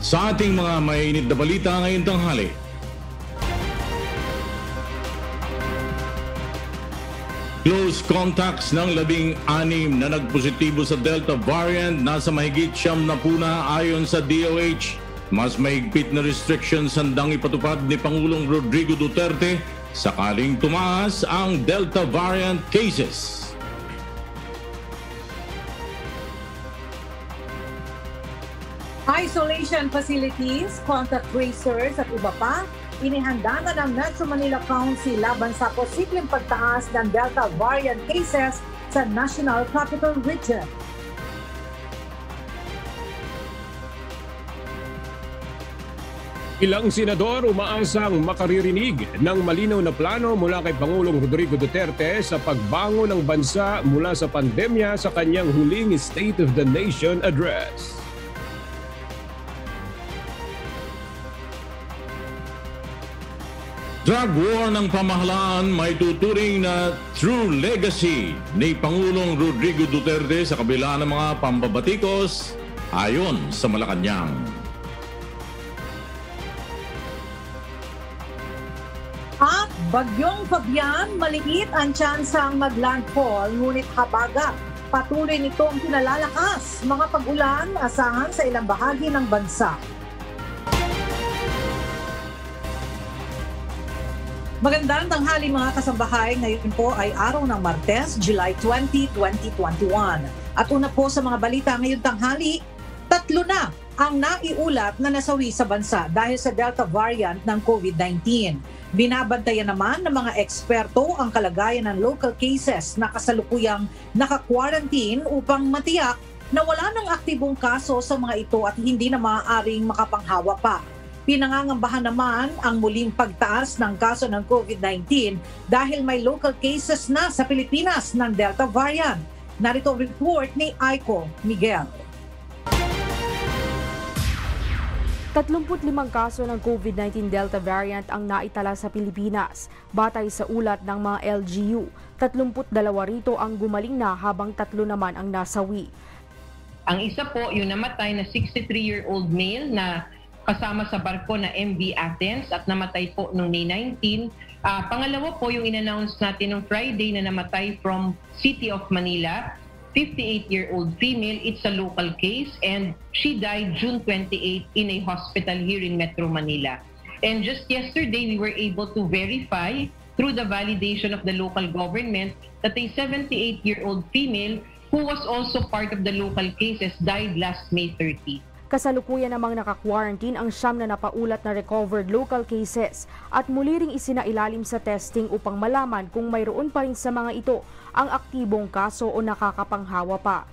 sa ating mga mainit na balita ngayong tanghali. Close contacts ng labing anim na nagpositibo sa Delta variant nasa mahigit siyam na puna ayon sa DOH. Mas mahigpit na restrictions handang ipatupad ni Pangulong Rodrigo Duterte sakaling tumaas ang Delta variant cases. Isolation facilities, contact tracers at iba pa, inihanda na ng Metro Manila Council laban sa posibleng pagtaas ng Delta variant cases sa National Capital Region. Ilang senador umaasang makaririnig ng malinaw na plano mula kay Pangulong Rodrigo Duterte sa pagbango ng bansa mula sa pandemya sa kanyang huling State of the Nation address. Drug war ng pamahalaan may tuturing na true legacy ni Pangulong Rodrigo Duterte sa kabila ng mga pambabatikos ayon sa Malacanang. At bagyong Fabian, maliit ang tsansang mag-landfall ngunit habagat. Patuloy nitong pinalalakas mga pag-ulan asahan sa ilang bahagi ng bansa. Magandang tanghali mga kasambahay. Ngayon po ay araw ng Martes, July 20, 2021. At una po sa mga balita ngayong tanghali, tatlo na ang naiulat na nasawi sa bansa dahil sa Delta variant ng COVID-19. Binabantayan naman ng mga eksperto ang kalagayan ng local cases na kasalukuyang naka-quarantine upang matiyak na wala ng aktibong kaso sa mga ito at hindi na maaaring makapanghawa pa. Pinangangambahan naman ang muling pagtaas ng kaso ng COVID-19 dahil may local cases na sa Pilipinas ng Delta variant. Narito report ni Aiko Miguel. 35 kaso ng COVID-19 Delta variant ang naitala sa Pilipinas. Batay sa ulat ng mga LGU, 32 rito ang gumaling na habang tatlo naman ang nasawi. Ang isa po, yung namatay na 63-year-old male na kasama sa barko na MV Athens at namatay po noong May 19. Uh, pangalawa po yung inannounce natin noong Friday na namatay from City of Manila, 58-year-old female. It's a local case and she died June 28 in a hospital here in Metro Manila. And just yesterday, we were able to verify through the validation of the local government that a 78-year-old female who was also part of the local cases died last May 30. Kasalukuyan namang naka-quarantine ang siyam na napaulat na recovered local cases at muli ring isinailalim sa testing upang malaman kung mayroon pa rin sa mga ito ang aktibong kaso o nakakapanghawa pa.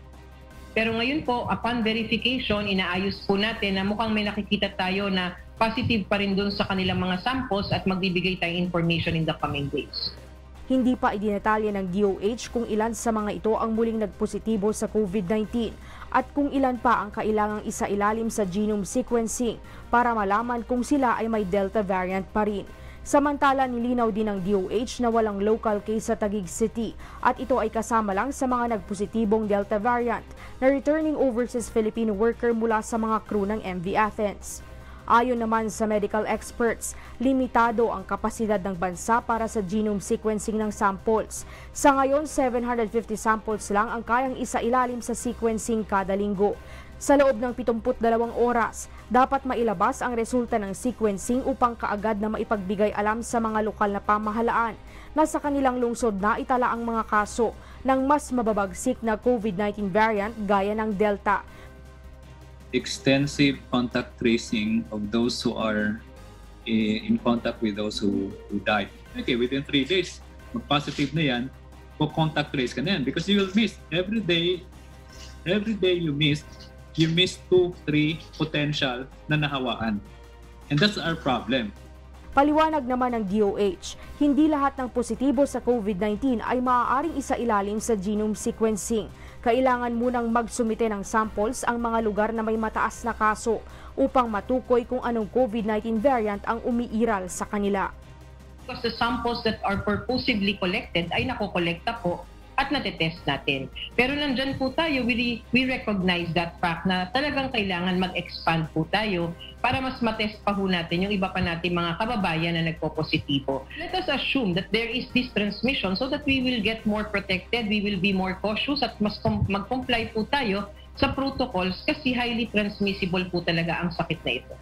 Pero ngayon po, upon verification, inaayos po natin na mukhang may nakikita tayo na positive pa rin dun sa kanilang mga samples at magbibigay tayong information in the coming days. Hindi pa idinetalya ng DOH kung ilan sa mga ito ang muling nagpositibo sa COVID-19 at kung ilan pa ang kailangang isailalim sa genome sequencing para malaman kung sila ay may Delta variant pa rin. Samantala, nilinaw din ng DOH na walang local case sa Taguig City at ito ay kasama lang sa mga nagpositibong Delta variant na returning overseas Filipino worker mula sa mga crew ng MV Athens. Ayon naman sa medical experts, limitado ang kapasidad ng bansa para sa genome sequencing ng samples. Sa ngayon, 750 samples lang ang kayang isa-ilalim sa sequencing kada linggo. Sa loob ng 72 oras, dapat mailabas ang resulta ng sequencing upang kaagad na maipagbigay alam sa mga lokal na pamahalaan na sa kanilang lungsod na itala ang mga kaso ng mas mababagsik na COVID-19 variant gaya ng Delta extensive contact tracing of those who are in contact with those who, who died. Okay, within three days, mag-positive na yan, contact trace ka na yan because you will miss every day, every day you miss, you miss two, three potential na nahawaan. And that's our problem. Paliwanag naman ng DOH, hindi lahat ng positibo sa COVID-19 ay maaaring isa-ilalim sa genome sequencing. Kailangan munang magsumite ng samples ang mga lugar na may mataas na kaso upang matukoy kung anong COVID-19 variant ang umiiral sa kanila. Because the samples that are purposively collected ay nakokolekta po at natetest natin. Pero nandyan po tayo, we, we recognize that fact na talagang kailangan mag-expand po tayo para mas matest pa po natin yung iba pa natin mga kababayan na nagpo-positibo. Let us assume that there is this transmission so that we will get more protected, we will be more cautious at mas com- mag-comply po tayo sa protocols kasi highly transmissible po talaga ang sakit na ito.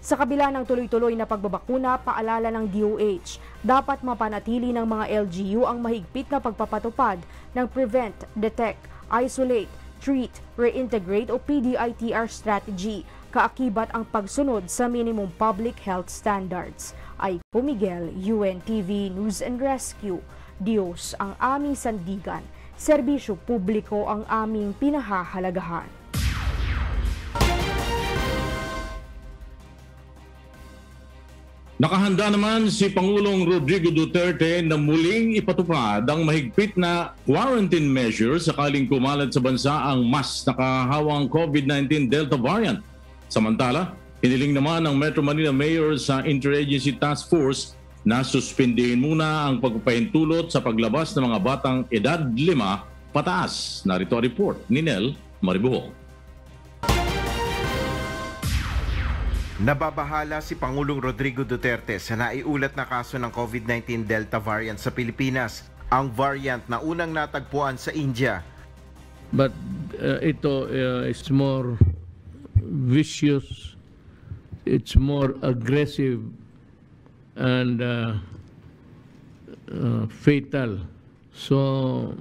Sa kabila ng tuloy-tuloy na pagbabakuna, paalala ng DOH, dapat mapanatili ng mga LGU ang mahigpit na pagpapatupad ng Prevent, Detect, Isolate, Treat, Reintegrate o PDITR strategy, kaakibat ang pagsunod sa minimum public health standards. Ay Miguel, UNTV News and Rescue, Diyos ang aming sandigan, serbisyo publiko ang aming pinahahalagahan. Nakahanda naman si Pangulong Rodrigo Duterte na muling ipatupad ang mahigpit na quarantine measures sakaling kumalat sa bansa ang mas nakahawang COVID-19 Delta variant. Samantala, hiniling naman ng Metro Manila Mayor sa Interagency Task Force na suspindihin muna ang pagpapahintulot sa paglabas ng mga batang edad 5 pataas. Narito ang report ni Nel Maribuho. Nababahala si Pangulong Rodrigo Duterte sa naiulat na kaso ng COVID-19 Delta variant sa Pilipinas, ang variant na unang natagpuan sa India. But uh, ito uh, is more vicious, it's more aggressive and uh, uh, fatal. So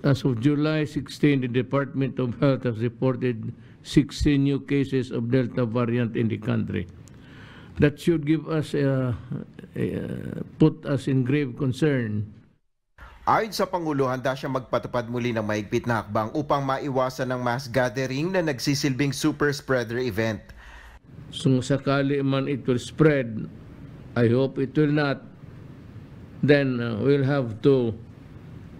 as of July 16, the Department of Health has reported 16 new cases of Delta variant in the country. That should give us, uh, uh, put us in grave concern. Ayon sa Pangulo, handa siya magpatupad muli ng mahigpit na hakbang upang maiwasan ng mass gathering na nagsisilbing super spreader event. So sakali man it will spread, I hope it will not, then uh, we'll have to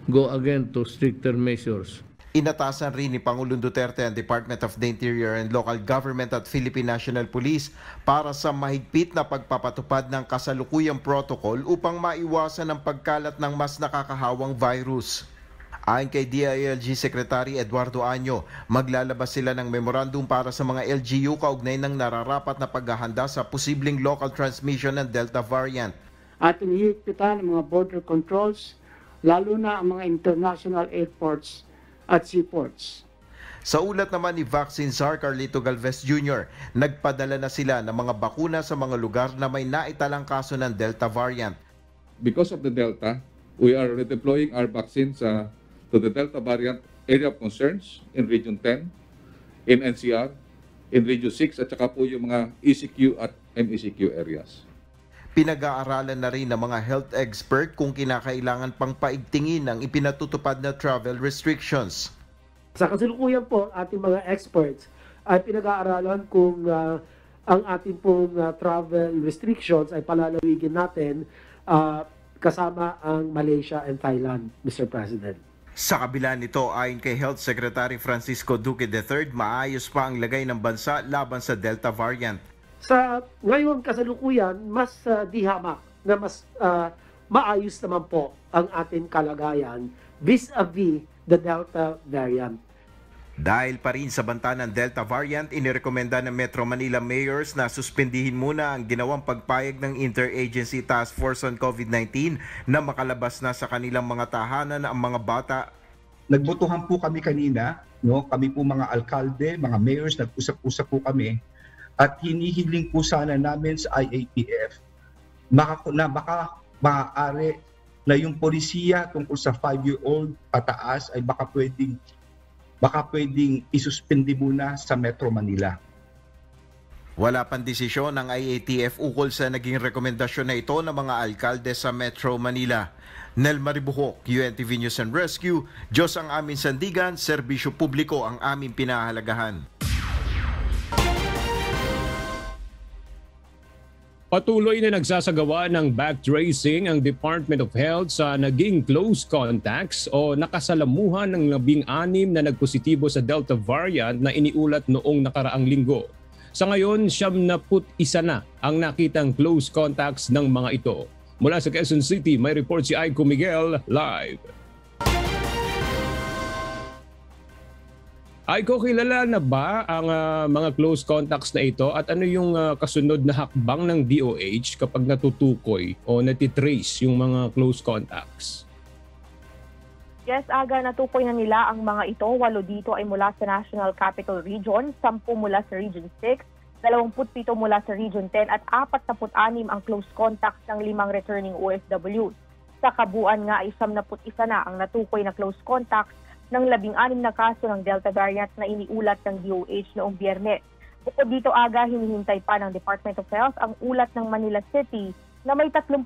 go again to stricter measures. Inatasan rin ni Pangulong Duterte ang Department of the Interior and Local Government at Philippine National Police para sa mahigpit na pagpapatupad ng kasalukuyang protocol upang maiwasan ang pagkalat ng mas nakakahawang virus. Ayon kay DILG Secretary Eduardo Año, maglalabas sila ng memorandum para sa mga LGU kaugnay ng nararapat na paghahanda sa posibleng local transmission ng Delta variant. Ating hihigpitan ang mga border controls, lalo na ang mga international airports at seaports. Sa ulat naman ni Vaccine Czar Carlito Galvez Jr., nagpadala na sila ng mga bakuna sa mga lugar na may naitalang kaso ng Delta variant. Because of the Delta, we are redeploying our vaccines uh, to the Delta variant area of concerns in Region 10, in NCR, in Region 6, at saka po yung mga ECQ at MECQ areas. Pinag-aaralan na rin ng mga health expert kung kinakailangan pang paigtingin ang ipinatutupad na travel restrictions. Sa kasalukuyan po, ating mga experts ay pinag-aaralan kung uh, ang ating pong uh, travel restrictions ay palalawigin natin uh, kasama ang Malaysia and Thailand, Mr. President. Sa kabila nito, ayon kay Health Secretary Francisco Duque III, maayos pa ang lagay ng bansa laban sa Delta variant. Sa ngayon kasalukuyan, mas uh, dihamak na mas uh, maayos naman po ang ating kalagayan vis-a-vis the Delta variant. Dahil pa rin sa banta ng Delta variant, inirekomenda ng Metro Manila mayors na suspindihin muna ang ginawang pagpayag ng Interagency Task Force on COVID-19 na makalabas na sa kanilang mga tahanan ang mga bata. Nagbotohan po kami kanina, no? kami po mga alkalde, mga mayors, nag-usap-usap po kami at hinihiling po sana namin sa IATF maka, na baka maaari na yung polisiya tungkol sa 5-year-old pataas ay baka pwedeng baka pwedeng isuspindi muna sa Metro Manila. Wala pang desisyon ng IATF ukol sa naging rekomendasyon na ito ng mga alkalde sa Metro Manila. Nel Maribuhok, UNTV News and Rescue, Diyos ang aming sandigan, serbisyo publiko ang aming pinahalagahan. Patuloy na nagsasagawa ng backtracing ang Department of Health sa naging close contacts o nakasalamuhan ng labing anim na nagpositibo sa Delta variant na iniulat noong nakaraang linggo. Sa ngayon, siyam na put isa na ang nakitang close contacts ng mga ito. Mula sa Quezon City, may report si Aiko Miguel live. Ay ko kilala na ba ang ah, mga close contacts na ito at ano yung ah, kasunod na hakbang ng DOH kapag natutukoy o natitrace yung mga close contacts? Yes, aga natukoy na nila ang mga ito. Walo dito ay mula sa National Capital Region, 10 mula sa Region 6, 27 mula sa Region 10 at 46 ang close contacts ng limang returning OFWs. Sa kabuuan nga ay 71 na ang natukoy na close contacts ng 16 na kaso ng Delta variant na iniulat ng DOH noong biyernes. Bukod dito aga, hinihintay pa ng Department of Health ang ulat ng Manila City na may 36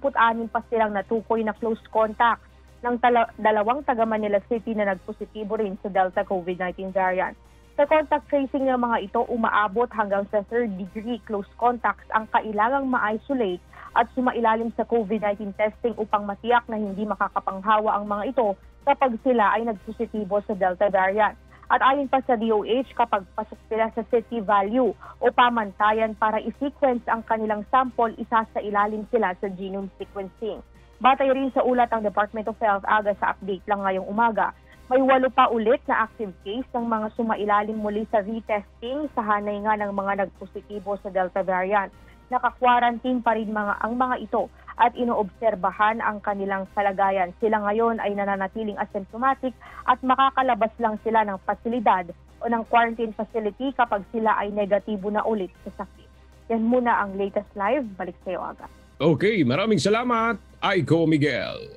pa silang natukoy na close contacts ng tala- dalawang taga Manila City na nagpositibo rin sa Delta COVID-19 variant. Sa contact tracing ng mga ito, umaabot hanggang sa third degree close contacts ang kailangang ma-isolate at sumailalim sa COVID-19 testing upang matiyak na hindi makakapanghawa ang mga ito kapag sila ay nagpositibo sa Delta variant. At ayon pa sa DOH, kapag pasok sila sa city value o pamantayan para i-sequence ang kanilang sample, isa sa ilalim sila sa genome sequencing. Batay rin sa ulat ng Department of Health aga sa update lang ngayong umaga, may walo pa ulit na active case ng mga sumailalim muli sa retesting sa hanay nga ng mga nagpositibo sa Delta variant. Naka-quarantine pa rin mga, ang mga ito at inoobserbahan ang kanilang kalagayan. Sila ngayon ay nananatiling asymptomatic at makakalabas lang sila ng pasilidad o ng quarantine facility kapag sila ay negatibo na ulit sa sakit. Yan muna ang latest live. Balik sa iyo aga. Okay, maraming salamat, Aiko Miguel.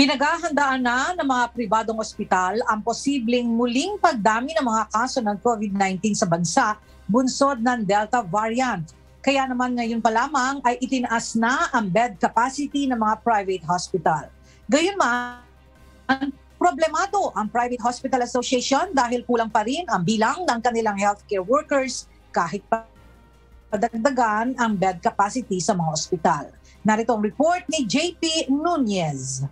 Pinaghahandaan na ng mga pribadong ospital ang posibleng muling pagdami ng mga kaso ng COVID-19 sa bansa bunsod ng Delta variant. Kaya naman ngayon pa lamang ay itinaas na ang bed capacity ng mga private hospital. Gayunman, problemado ang Private Hospital Association dahil kulang pa rin ang bilang ng kanilang healthcare workers kahit pa padagdagan ang bed capacity sa mga ospital. Narito ang report ni JP Nunez.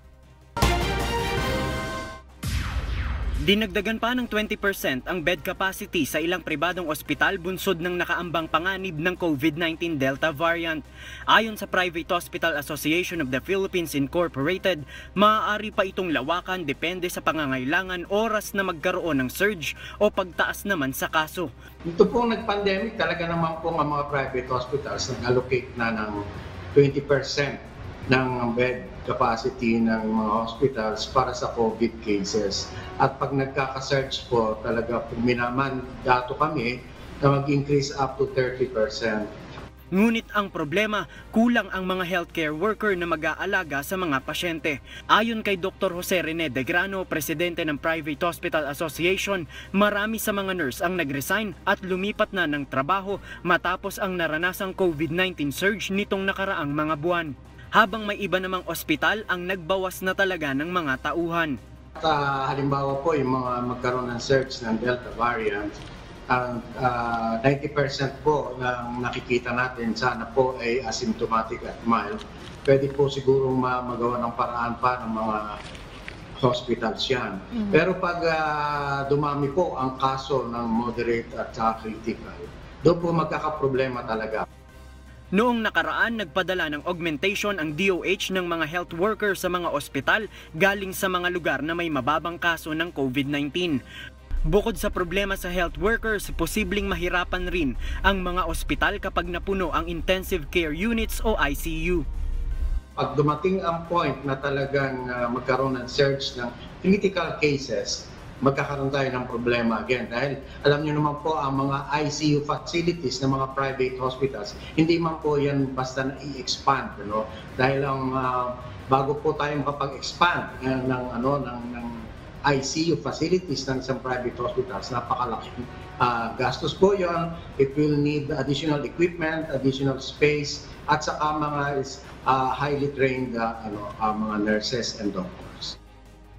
Dinagdagan pa ng 20% ang bed capacity sa ilang pribadong ospital bunsod ng nakaambang panganib ng COVID-19 Delta variant. Ayon sa Private Hospital Association of the Philippines Incorporated, maaari pa itong lawakan depende sa pangangailangan oras na magkaroon ng surge o pagtaas naman sa kaso. Ito pong nag-pandemic, talaga naman po ang mga private hospitals nag-allocate na ng 20% ng bed capacity ng mga hospitals para sa COVID cases. At pag nagkaka-surge po, talaga po minamandato kami na mag-increase up to 30%. Ngunit ang problema, kulang ang mga healthcare worker na mag-aalaga sa mga pasyente. Ayon kay Dr. Jose Rene De Grano, presidente ng Private Hospital Association, marami sa mga nurse ang nag-resign at lumipat na ng trabaho matapos ang naranasang COVID-19 surge nitong nakaraang mga buwan. Habang may iba namang ospital ang nagbawas na talaga ng mga tauhan. At uh, halimbawa po yung mga magkaroon ng surge ng Delta variant, ang uh, 90% po ng nakikita natin sana po ay asymptomatic at mild. Pwede po siguro magawa ng paraan pa ng mga hospitals yan. Mm-hmm. Pero pag uh, dumami po ang kaso ng moderate at critical, doon po magkakaproblema talaga. Noong nakaraan, nagpadala ng augmentation ang DOH ng mga health workers sa mga ospital galing sa mga lugar na may mababang kaso ng COVID-19. Bukod sa problema sa health workers, posibleng mahirapan rin ang mga ospital kapag napuno ang intensive care units o ICU. Pag dumating ang point na talagang uh, magkaroon ng surge ng critical cases, magkakaroon tayo ng problema again. Dahil alam niyo naman po ang mga ICU facilities ng mga private hospitals, hindi man po yan basta na i-expand. Ano? Dahil ang uh, bago po tayo makapag-expand uh, ng, ano, ng, ng ICU facilities ng isang private hospitals, napakalaki uh, gastos po yon. It will need additional equipment, additional space, at saka mga uh, highly trained uh, ano, uh, mga nurses and doctors.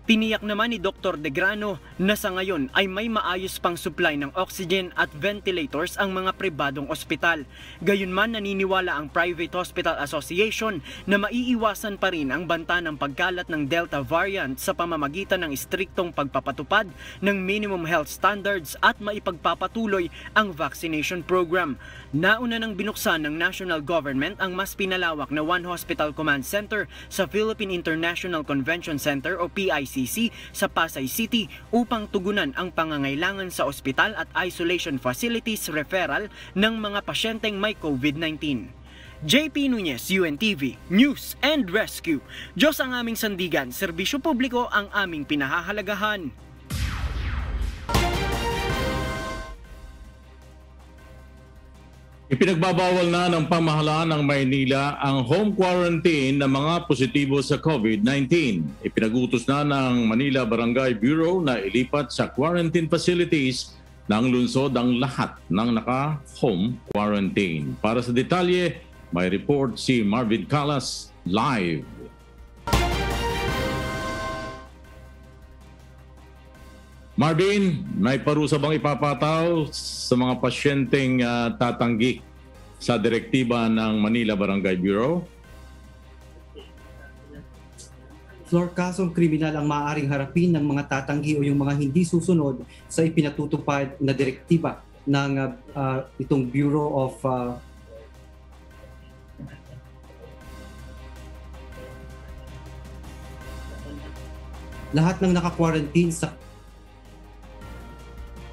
Tiniyak naman ni Dr. De Grano na sa ngayon ay may maayos pang supply ng oxygen at ventilators ang mga pribadong ospital. Gayunman naniniwala ang Private Hospital Association na maiiwasan pa rin ang banta ng pagkalat ng Delta variant sa pamamagitan ng istriktong pagpapatupad ng minimum health standards at maipagpapatuloy ang vaccination program. Nauna nang binuksan ng national government ang mas pinalawak na One Hospital Command Center sa Philippine International Convention Center o PICC PCC sa Pasay City upang tugunan ang pangangailangan sa ospital at isolation facilities referral ng mga pasyenteng may COVID-19. JP Nunez, UNTV, News and Rescue. Diyos ang aming sandigan, serbisyo publiko ang aming pinahahalagahan. Ipinagbabawal na ng pamahalaan ng Maynila ang home quarantine ng mga positibo sa COVID-19. Ipinagutos na ng Manila Barangay Bureau na ilipat sa quarantine facilities ng lungsod ang lahat ng naka-home quarantine. Para sa detalye, may report si Marvin Calas live. Marvin, may parusa bang ipapataw sa mga pasyenteng uh, tatanggi sa direktiba ng Manila Barangay Bureau? Floor kasong kriminal ang maaaring harapin ng mga tatanggi o yung mga hindi susunod sa ipinatutupad na direktiba ng uh, itong Bureau of uh, lahat ng naka-quarantine sa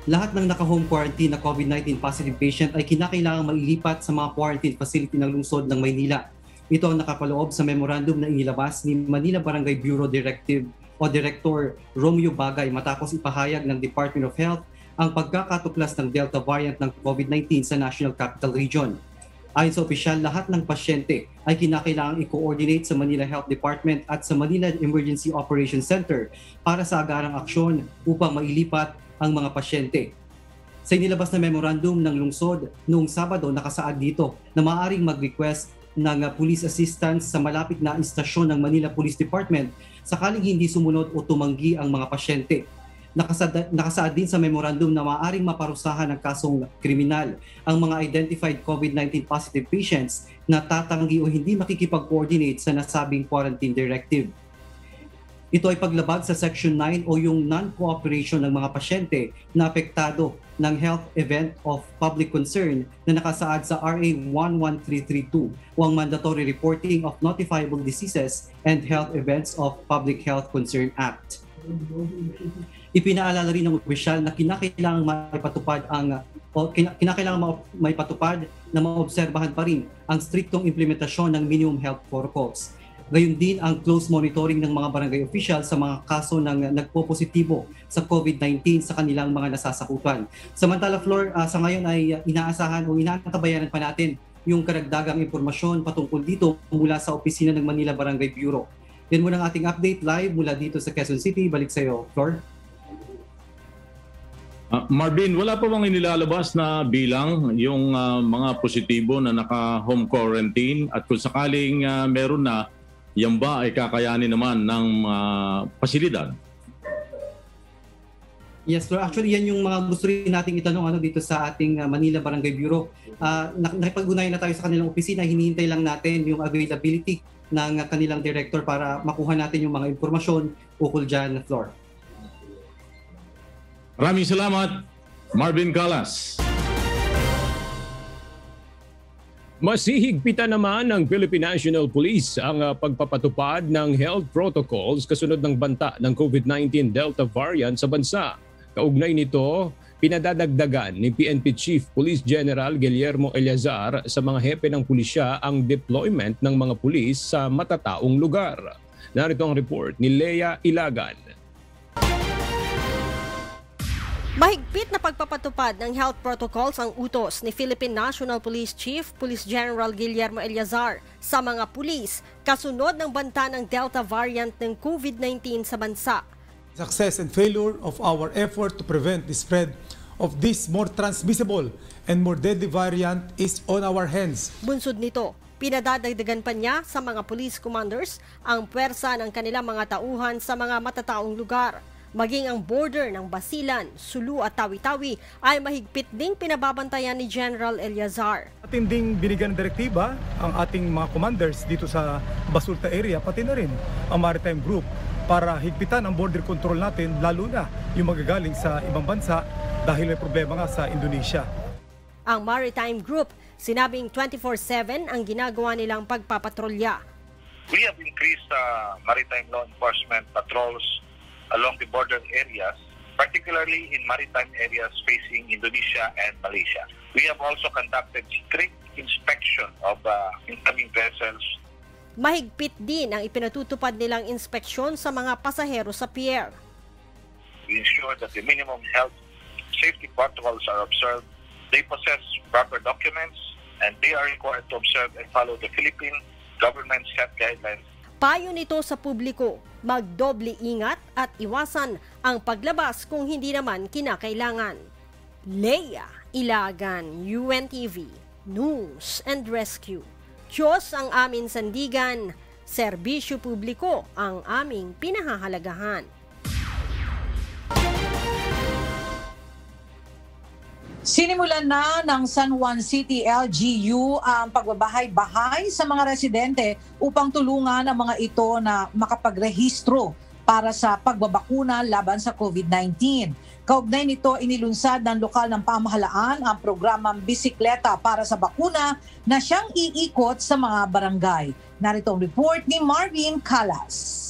lahat ng naka-home quarantine na COVID-19 positive patient ay kinakailangang mailipat sa mga quarantine facility ng lungsod ng Maynila. Ito ang nakapaloob sa memorandum na inilabas ni Manila Barangay Bureau Directive o Director Romeo Bagay matapos ipahayag ng Department of Health ang pagkakatuklas ng Delta variant ng COVID-19 sa National Capital Region. Ayon sa opisyal, lahat ng pasyente ay kinakailangang i-coordinate sa Manila Health Department at sa Manila Emergency Operations Center para sa agarang aksyon upang mailipat ang mga pasyente. Sa inilabas na memorandum ng lungsod noong Sabado, nakasaad dito na maaaring mag-request ng police assistance sa malapit na istasyon ng Manila Police Department sakaling hindi sumunod o tumanggi ang mga pasyente. Nakasaad, nakasaad din sa memorandum na maaaring maparusahan ng kasong kriminal ang mga identified COVID-19 positive patients na tatanggi o hindi makikipag-coordinate sa nasabing quarantine directive. Ito ay paglabag sa Section 9 o yung non-cooperation ng mga pasyente na apektado ng health event of public concern na nakasaad sa RA 11332 o ang mandatory reporting of notifiable diseases and health events of Public Health Concern Act. Ipinaalala rin ng opisyal na kinakailangang maipatupad ang o kinakailangan maipatupad na maobserbahan pa rin ang striktong implementasyon ng minimum health protocols Gayon din ang close monitoring ng mga barangay official sa mga kaso ng nagpo-positibo sa COVID-19 sa kanilang mga nasasakupan. Samantala, Flor, uh, sa ngayon ay inaasahan o inaantabayanan pa natin yung karagdagang impormasyon patungkol dito mula sa opisina ng Manila Barangay Bureau. Yan muna ang ating update live mula dito sa Quezon City. Balik sa iyo, Flor. Uh, Marvin, wala pa bang inilalabas na bilang yung uh, mga positibo na naka-home quarantine at kung sakaling uh, meron na, yan ba ay kakayanin naman ng uh, pasilidad? Yes, sir. Actually, yan yung mga gusto rin nating itanong ano, dito sa ating uh, Manila Barangay Bureau. Uh, nakipag-unayan na tayo sa kanilang opisina. Hinihintay lang natin yung availability ng uh, kanilang director para makuha natin yung mga impormasyon ukol dyan, Floor. Maraming salamat, Marvin Galas. Masihigpitan naman ng Philippine National Police ang uh, pagpapatupad ng health protocols kasunod ng banta ng COVID-19 Delta variant sa bansa. Kaugnay nito, pinadadagdagan ni PNP Chief Police General Guillermo Eleazar sa mga hepe ng pulisya ang deployment ng mga pulis sa matataong lugar. Narito ang report ni Lea Ilagan. Mahigpit na pagpapatupad ng health protocols ang utos ni Philippine National Police Chief Police General Guillermo Eliazar sa mga pulis kasunod ng banta ng Delta variant ng COVID-19 sa bansa. Success and failure of our effort to prevent the spread of this more transmissible and more deadly variant is on our hands. Bunsod nito, pinadadagdagan pa niya sa mga police commanders ang pwersa ng kanilang mga tauhan sa mga matataong lugar maging ang border ng Basilan, Sulu at Tawi-Tawi ay mahigpit ding pinababantayan ni General Eliazar. Atin ding binigyan ng direktiba ang ating mga commanders dito sa Basulta area, pati na rin ang Maritime Group para higpitan ang border control natin lalo na yung magagaling sa ibang bansa dahil may problema nga sa Indonesia. Ang Maritime Group, sinabing 24-7 ang ginagawa nilang pagpapatrolya. We have increased uh, maritime law enforcement patrols along the border areas, particularly in maritime areas facing Indonesia and Malaysia. We have also conducted strict inspection of uh, incoming vessels Mahigpit din ang ipinatutupad nilang inspeksyon sa mga pasahero sa pier. we ensure that the minimum health safety protocols are observed. They possess proper documents and they are required to observe and follow the Philippine government set guidelines. Payo nito sa publiko, magdoble ingat at iwasan ang paglabas kung hindi naman kinakailangan. Leia Ilagan, UNTV, News and Rescue. Diyos ang amin sandigan, serbisyo publiko ang aming pinahahalagahan. Sinimulan na ng San Juan City LGU ang pagbabahay-bahay sa mga residente upang tulungan ang mga ito na makapagrehistro para sa pagbabakuna laban sa COVID-19. Kaugnay nito, inilunsad ng lokal ng pamahalaan ang programang Bisikleta para sa Bakuna na siyang iikot sa mga barangay. Narito ang report ni Marvin Calas.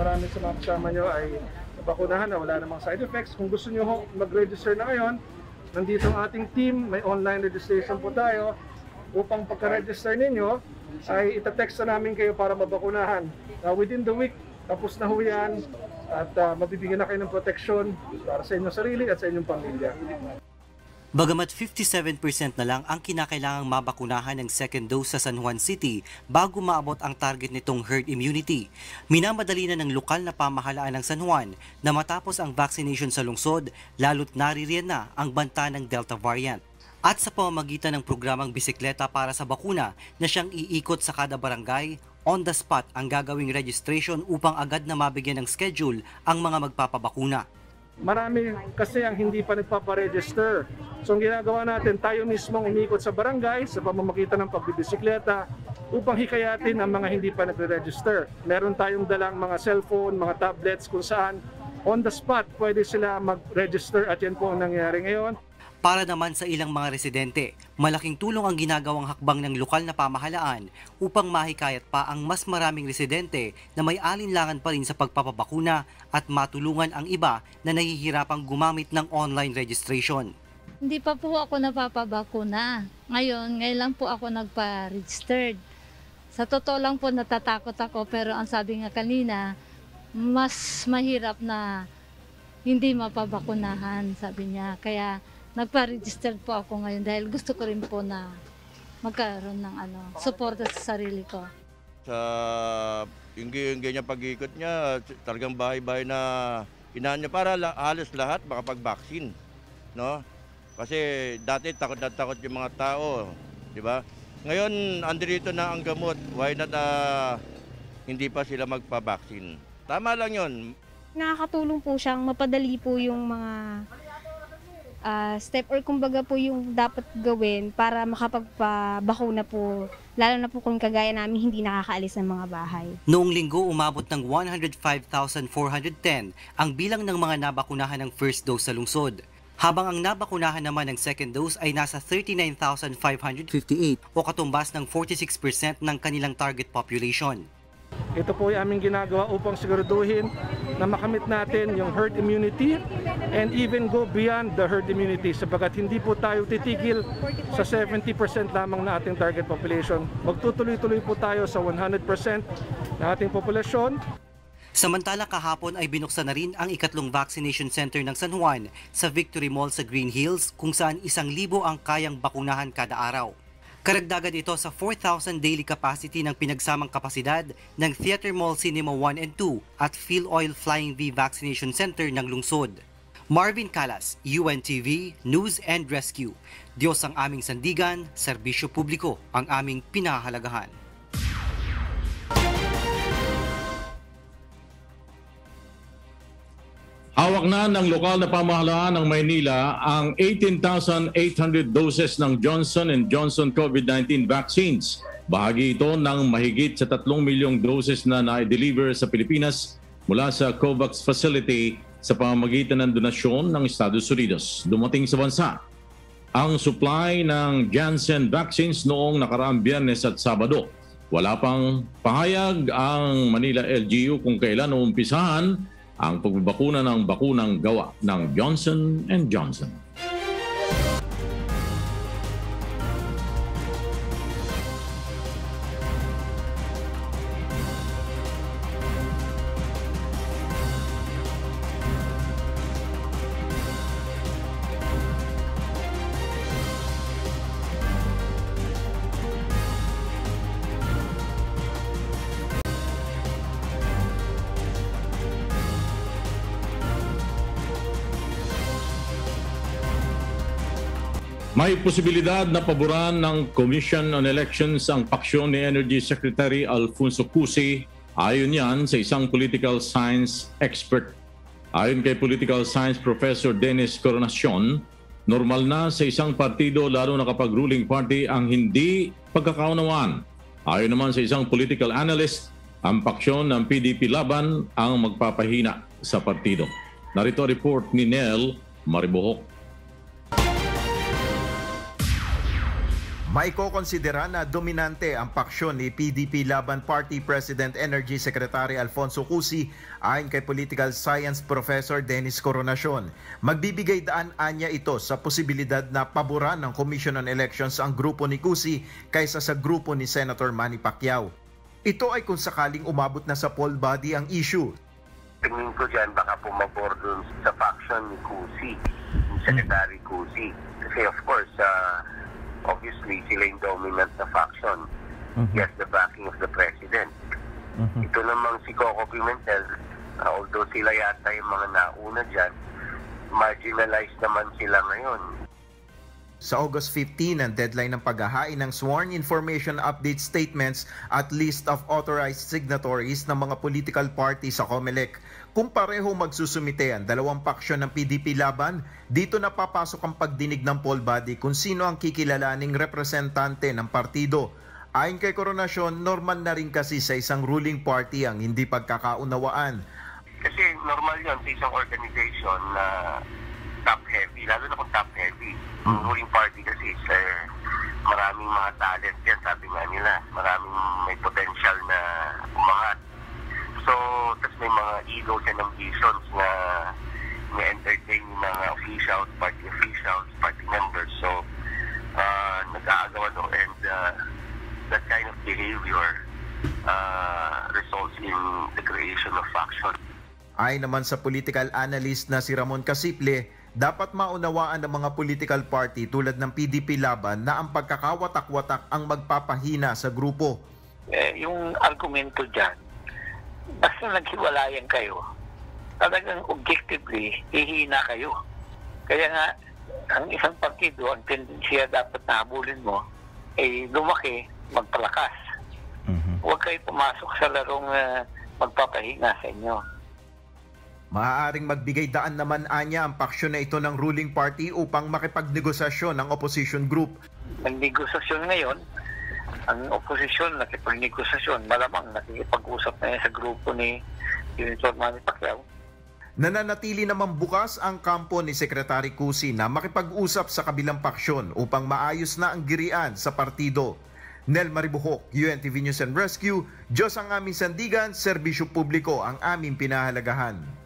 marami sa mga kasama nyo ay nabakunahan na wala namang side effects. Kung gusto nyo mag-register na ngayon, nandito ang ating team, may online registration po tayo. Upang pagka-register ninyo, ay itatext na namin kayo para mabakunahan. Uh, within the week, tapos na ho yan at uh, mabibigyan na kayo ng protection para sa inyong sarili at sa inyong pamilya. Bagamat 57% na lang ang kinakailangang mabakunahan ng second dose sa San Juan City bago maabot ang target nitong herd immunity, minamadali na ng lokal na pamahalaan ng San Juan na matapos ang vaccination sa lungsod lalo't naririyan na ang banta ng Delta variant. At sa pamamagitan ng programang bisikleta para sa bakuna na siyang iikot sa kada barangay, on the spot ang gagawing registration upang agad na mabigyan ng schedule ang mga magpapabakuna. Marami kasi ang hindi pa nagpaparegister. So ang ginagawa natin, tayo mismo umikot sa barangay sa pamamagitan ng pagbibisikleta upang hikayatin ang mga hindi pa nagre-register. Meron tayong dalang mga cellphone, mga tablets kung saan on the spot pwede sila mag-register at yan po ang nangyayari ngayon. Para naman sa ilang mga residente, malaking tulong ang ginagawang hakbang ng lokal na pamahalaan upang mahikayat pa ang mas maraming residente na may alinlangan pa rin sa pagpapabakuna at matulungan ang iba na nahihirapang gumamit ng online registration. Hindi pa po ako napapabakuna. Ngayon, ngayon lang po ako nagpa-registered. Sa totoo lang po natatakot ako pero ang sabi nga kanina, mas mahirap na hindi mapabakunahan, sabi niya. Kaya nagpa-register po ako ngayon dahil gusto ko rin po na magkaroon ng ano, suporta sa sarili ko. Sa yung, yung ganyan pag-ikot niya, talagang bahay-bahay na inaan niya para la, halos lahat makapag-vaccine. No? Kasi dati takot na takot yung mga tao, di ba? Ngayon, andito na ang gamot. Why not uh, hindi pa sila magpa-vaccine? Tama lang yon. Nakakatulong po siyang mapadali po yung mga uh, step or kumbaga po yung dapat gawin para makapagpabakuna po lalo na po kung kagaya namin hindi nakakaalis ng mga bahay. Noong linggo umabot ng 105,410 ang bilang ng mga nabakunahan ng first dose sa lungsod. Habang ang nabakunahan naman ng second dose ay nasa 39,558 o katumbas ng 46% ng kanilang target population. Ito po ay aming ginagawa upang siguraduhin na makamit natin yung herd immunity and even go beyond the herd immunity sapagat hindi po tayo titigil sa 70% lamang na ating target population. Magtutuloy-tuloy po tayo sa 100% ng ating populasyon. Samantala kahapon ay binuksan na rin ang ikatlong vaccination center ng San Juan sa Victory Mall sa Green Hills kung saan isang libo ang kayang bakunahan kada araw. Karagdagan ito sa 4,000 daily capacity ng pinagsamang kapasidad ng Theater Mall Cinema 1 and 2 at Phil Oil Flying V Vaccination Center ng lungsod. Marvin Calas, UNTV, News and Rescue. Diyos ang aming sandigan, serbisyo publiko ang aming pinahahalagahan. Hawak na ng lokal na pamahalaan ng Maynila ang 18,800 doses ng Johnson Johnson COVID-19 vaccines. Bahagi ito ng mahigit sa 3 milyong doses na na-deliver sa Pilipinas mula sa COVAX facility sa pamamagitan ng donasyon ng Estados Unidos. Dumating sa bansa ang supply ng Janssen vaccines noong nakaraang biyernes at Sabado. Wala pang pahayag ang Manila LGU kung kailan uumpisahan ang pagbabakuna ng bakunang gawa ng Johnson Johnson. May posibilidad na paboran ng Commission on Elections ang paksyon ni Energy Secretary Alfonso Cusi ayon yan sa isang political science expert. Ayon kay political science professor Dennis Coronacion, normal na sa isang partido lalo na kapag ruling party ang hindi pagkakaunawaan. Ayon naman sa isang political analyst, ang paksyon ng PDP laban ang magpapahina sa partido. Narito report ni Nel Maribohok. May kokonsidera na dominante ang paksyon ni PDP Laban Party President Energy Secretary Alfonso Cusi ayon kay Political Science Professor Dennis Coronacion. Magbibigay daan anya ito sa posibilidad na paboran ng Commission on Elections ang grupo ni Cusi kaysa sa grupo ni Senator Manny Pacquiao. Ito ay kung sakaling umabot na sa poll body ang issue. Tingin ko dyan baka pumabor dun sa faction ni Cusi, ni Secretary Cusi. Kasi of course, uh, obviously sila yung dominant na faction. He has the backing of the president. Ito namang si Coco Pimentel, uh, although sila yata yung mga nauna dyan, marginalized naman sila ngayon. Sa August 15 ang deadline ng paghahain ng sworn information update statements at list of authorized signatories ng mga political party sa COMELEC. Kung pareho magsusumite ang dalawang paksyon ng PDP laban, dito na papasok ang pagdinig ng poll body kung sino ang kikilalaning representante ng partido. Ayon kay Coronasyon, normal na rin kasi sa isang ruling party ang hindi pagkakaunawaan. Kasi normal yon sa isang organization na top heavy, lalo na kung top heavy. Ang ruling party kasi is uh, maraming mga talent yan, sabi nga nila. Maraming may potential na umangat. So, tas may mga egos and ambitions na na-entertain yung mga officials, party officials, party members. So, uh, nag-aagawa no and uh, that kind of behavior uh, results in the creation of faction. Ay naman sa political analyst na si Ramon Casiple, dapat maunawaan ng mga political party tulad ng PDP Laban na ang pagkakawatak-watak ang magpapahina sa grupo. Eh, yung argumento dyan, basta naghiwalayan kayo, talagang objectively, hihina kayo. Kaya nga, ang isang partido, ang tendensiya dapat nahabulin mo, ay lumaki, magpalakas. Huwag kayo pumasok sa larong uh, magpapahina sa inyo. Maaaring magbigay daan naman anya ang paksyon na ito ng ruling party upang makipagnegosasyon ng opposition group. Ang negosasyon ngayon, ang oposisyon nakipagnegosasyon, malamang nakikipag-usap na yan sa grupo ni Senator Manny Pacquiao. Nananatili naman bukas ang kampo ni Secretary Cusi na makipag-usap sa kabilang paksyon upang maayos na ang girian sa partido. Nel Maribuhok, UNTV News and Rescue, Diyos ang aming sandigan, serbisyo publiko ang aming pinahalagahan.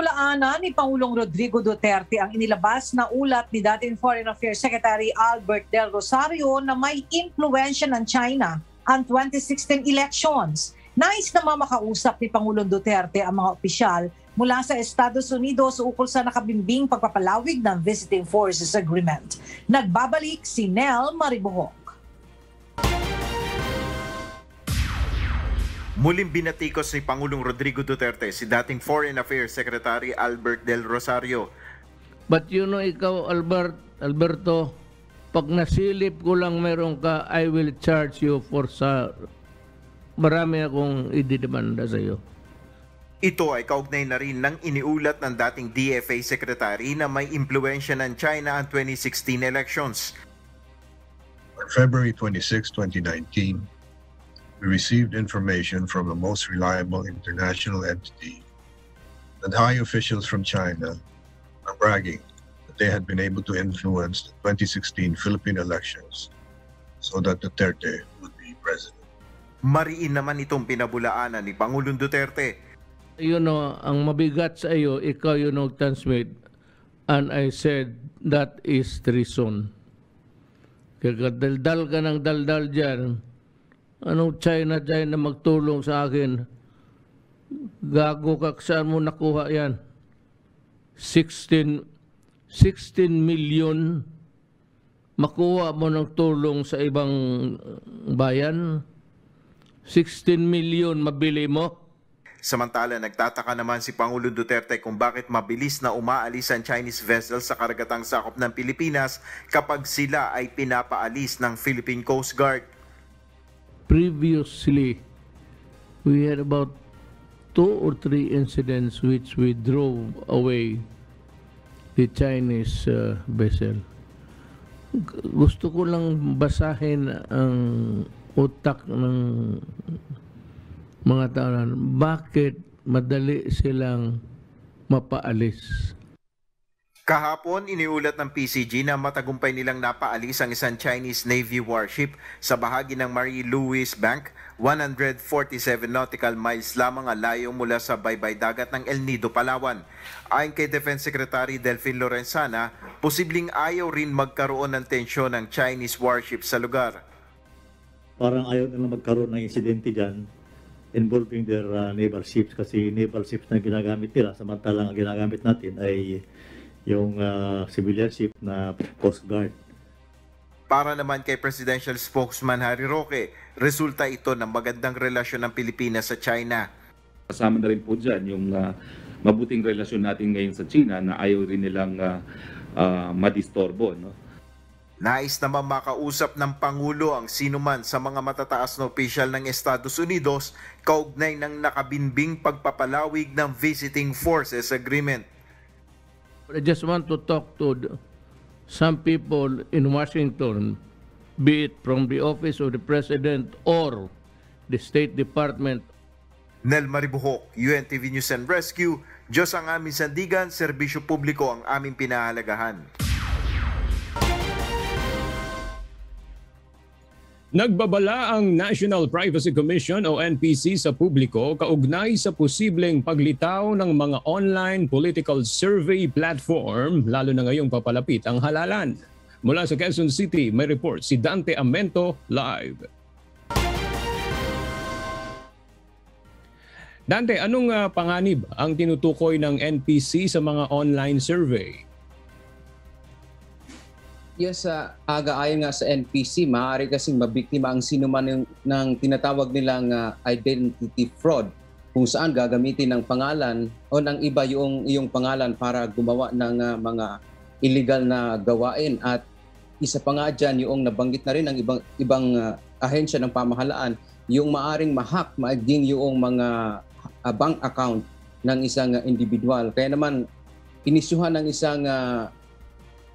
Pinabulaanan ni Pangulong Rodrigo Duterte ang inilabas na ulat ni dating Foreign Affairs Secretary Albert Del Rosario na may impluensya ng China ang 2016 elections. Nais na mamakausap ni Pangulong Duterte ang mga opisyal mula sa Estados Unidos ukol sa nakabimbing pagpapalawig ng Visiting Forces Agreement. Nagbabalik si Nel Maribohok. Muling binatikos ni Pangulong Rodrigo Duterte si dating Foreign Affairs Secretary Albert Del Rosario. But you know, ikaw, Albert, Alberto, pag nasilip ko lang meron ka, I will charge you for sa... Marami akong ididemanda sa iyo. Ito ay kaugnay na rin ng iniulat ng dating DFA Secretary na may impluensya ng China ang 2016 elections. On February 26, 2019, we received information from the most reliable international entity that high officials from China are bragging that they had been able to influence the 2016 Philippine elections so that Duterte would be president. Mariin naman itong pinabulaanan ni Pangulong Duterte. You know, ang mabigat sa iyo, ikaw yung nag-transmit. And I said, that is treason. Kaya daldal ka ng daldal dyan. Anong China dyan na magtulong sa akin? Gago ka, saan mo nakuha yan? 16, 16 million makuha mo ng tulong sa ibang bayan? 16 million mabili mo? Samantala, nagtataka naman si Pangulong Duterte kung bakit mabilis na umaalis ang Chinese vessels sa karagatang sakop ng Pilipinas kapag sila ay pinapaalis ng Philippine Coast Guard. Previously, we had about two or three incidents which we drove away the Chinese uh, vessel. Gusto ko lang basahin ang utak ng mga tahanan. Bakit madali silang mapaalis? Kahapon, iniulat ng PCG na matagumpay nilang napaalis ang isang Chinese Navy warship sa bahagi ng Marie-Louise Bank, 147 nautical miles lamang ang layo mula sa baybay dagat ng El Nido, Palawan. Ayon kay Defense Secretary Delphine Lorenzana, posibleng ayaw rin magkaroon ng tensyon ng Chinese warship sa lugar. parang ayaw nila magkaroon ng insidente dyan involving their uh, naval ships kasi naval ships na ginagamit nila samantalang ang ginagamit natin ay yung uh, civilian ship na Coast Guard. Para naman kay Presidential Spokesman Harry Roque, resulta ito ng magandang relasyon ng Pilipinas sa China. Kasama na rin po dyan yung ah, mabuting relasyon natin ngayon sa China na ayaw rin nilang ah, ah, madistorbo. No? Nais naman makausap ng Pangulo ang sinuman sa mga matataas na opisyal ng Estados Unidos kaugnay ng nakabinbing pagpapalawig ng Visiting Forces Agreement. I just want to talk to the- some people in Washington, be it from the office of the President or the State Department Nel Maribuhok, UNTV News and Rescue, Diyos ang aming sandigan, serbisyo publiko ang aming pinahalagahan. Nagbabala ang National Privacy Commission o NPC sa publiko kaugnay sa posibleng paglitaw ng mga online political survey platform lalo na ngayong papalapit ang halalan. Mula sa Quezon City, may report si Dante Amento live. Dante, anong ah, panganib ang tinutukoy ng NPC sa mga online survey? Yes, sa aga ayon nga sa NPC, maaari kasing mabiktima ang sino man ng, ng tinatawag nilang ah, identity fraud kung saan gagamitin ng pangalan o ng iba yung iyong pangalan para gumawa ng ah, mga illegal na gawain at isa pa nga dyan yung nabanggit na rin ng ibang ibang ah, ahensya ng pamahalaan yung maaring mahack maging yung mga ah, bank account ng isang ah, individual. Kaya naman inisyuhan ng isang ah,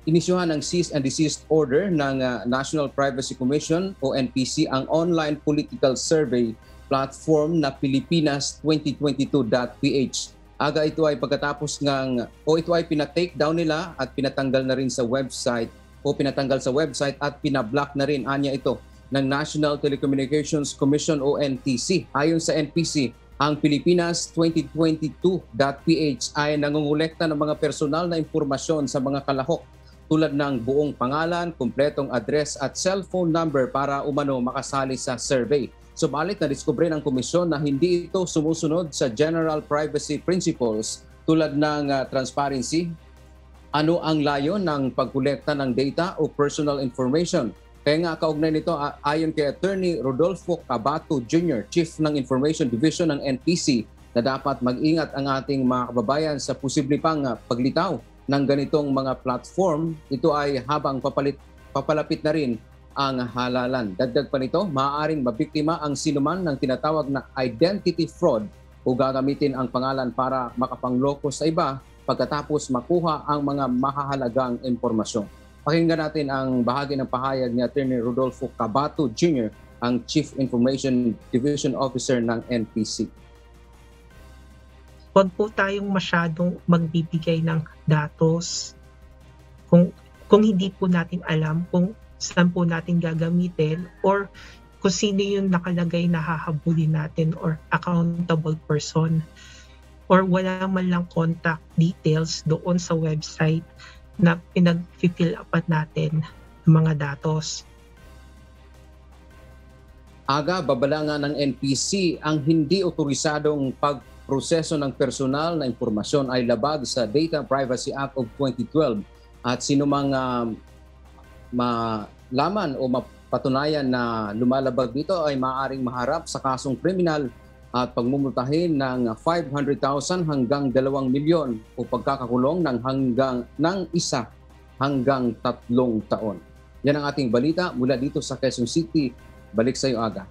inisyuhan ng cease and desist order ng uh, National Privacy Commission o NPC ang online political survey platform na pilipinas2022.ph. Aga ito ay pagkatapos ng o ito ay pinatake down nila at pinatanggal na rin sa website o pinatanggal sa website at pinablock na rin anya ito ng National Telecommunications Commission o NTC. Ayon sa NPC, ang Pilipinas2022.ph ay nangungulekta ng mga personal na impormasyon sa mga kalahok tulad ng buong pangalan, kumpletong address at cellphone number para umano makasali sa survey. Subalit na diskubre ng komisyon na hindi ito sumusunod sa general privacy principles tulad ng ah, transparency, ano ang layo ng pagkolekta ng data o personal information. Kaya nga kaugnay nito a- ayon kay Attorney Rodolfo Cabato Jr., Chief ng Information Division ng NPC, na dapat mag-ingat ang ating mga kababayan sa posible pang ah, paglitaw ng ganitong mga platform. Ito ay habang papalit, papalapit na rin ang halalan. Dagdag pa nito, maaaring mabiktima ang sinuman ng tinatawag na identity fraud o gagamitin ang pangalan para makapangloko sa iba pagkatapos makuha ang mga mahahalagang impormasyon. Pakinggan natin ang bahagi ng pahayag ni Attorney Rodolfo Cabato Jr., ang Chief Information Division Officer ng NPC. Huwag po tayong masyadong magbibigay ng datos kung kung hindi po natin alam kung saan po natin gagamitin or kung sino yung nakalagay na hahabulin natin or accountable person or wala man lang contact details doon sa website na pinag-fill upan natin ng mga datos. Aga, babala nga ng NPC ang hindi otorisadong pagproseso ng personal na impormasyon ay labag sa Data Privacy Act of 2012 at sino mang uh, malaman o mapatunayan na lumalabag dito ay maaaring maharap sa kasong kriminal at pagmumultahin ng 500,000 hanggang 2 milyon o pagkakakulong ng hanggang ng isa hanggang tatlong taon. Yan ang ating balita mula dito sa Quezon City. Balik sa iyo, Aga.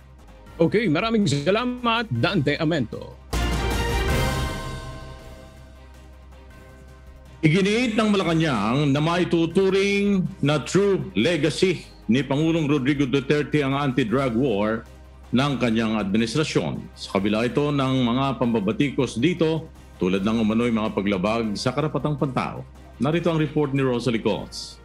Okay, maraming salamat, Dante Amento. Iginiit ng Malacanang na maituturing na true legacy ni Pangulong Rodrigo Duterte ang anti-drug war ng kanyang administrasyon. Sa kabila ito ng mga pambabatikos dito tulad ng umano'y mga paglabag sa karapatang pantao. Narito ang report ni Rosalie Coles.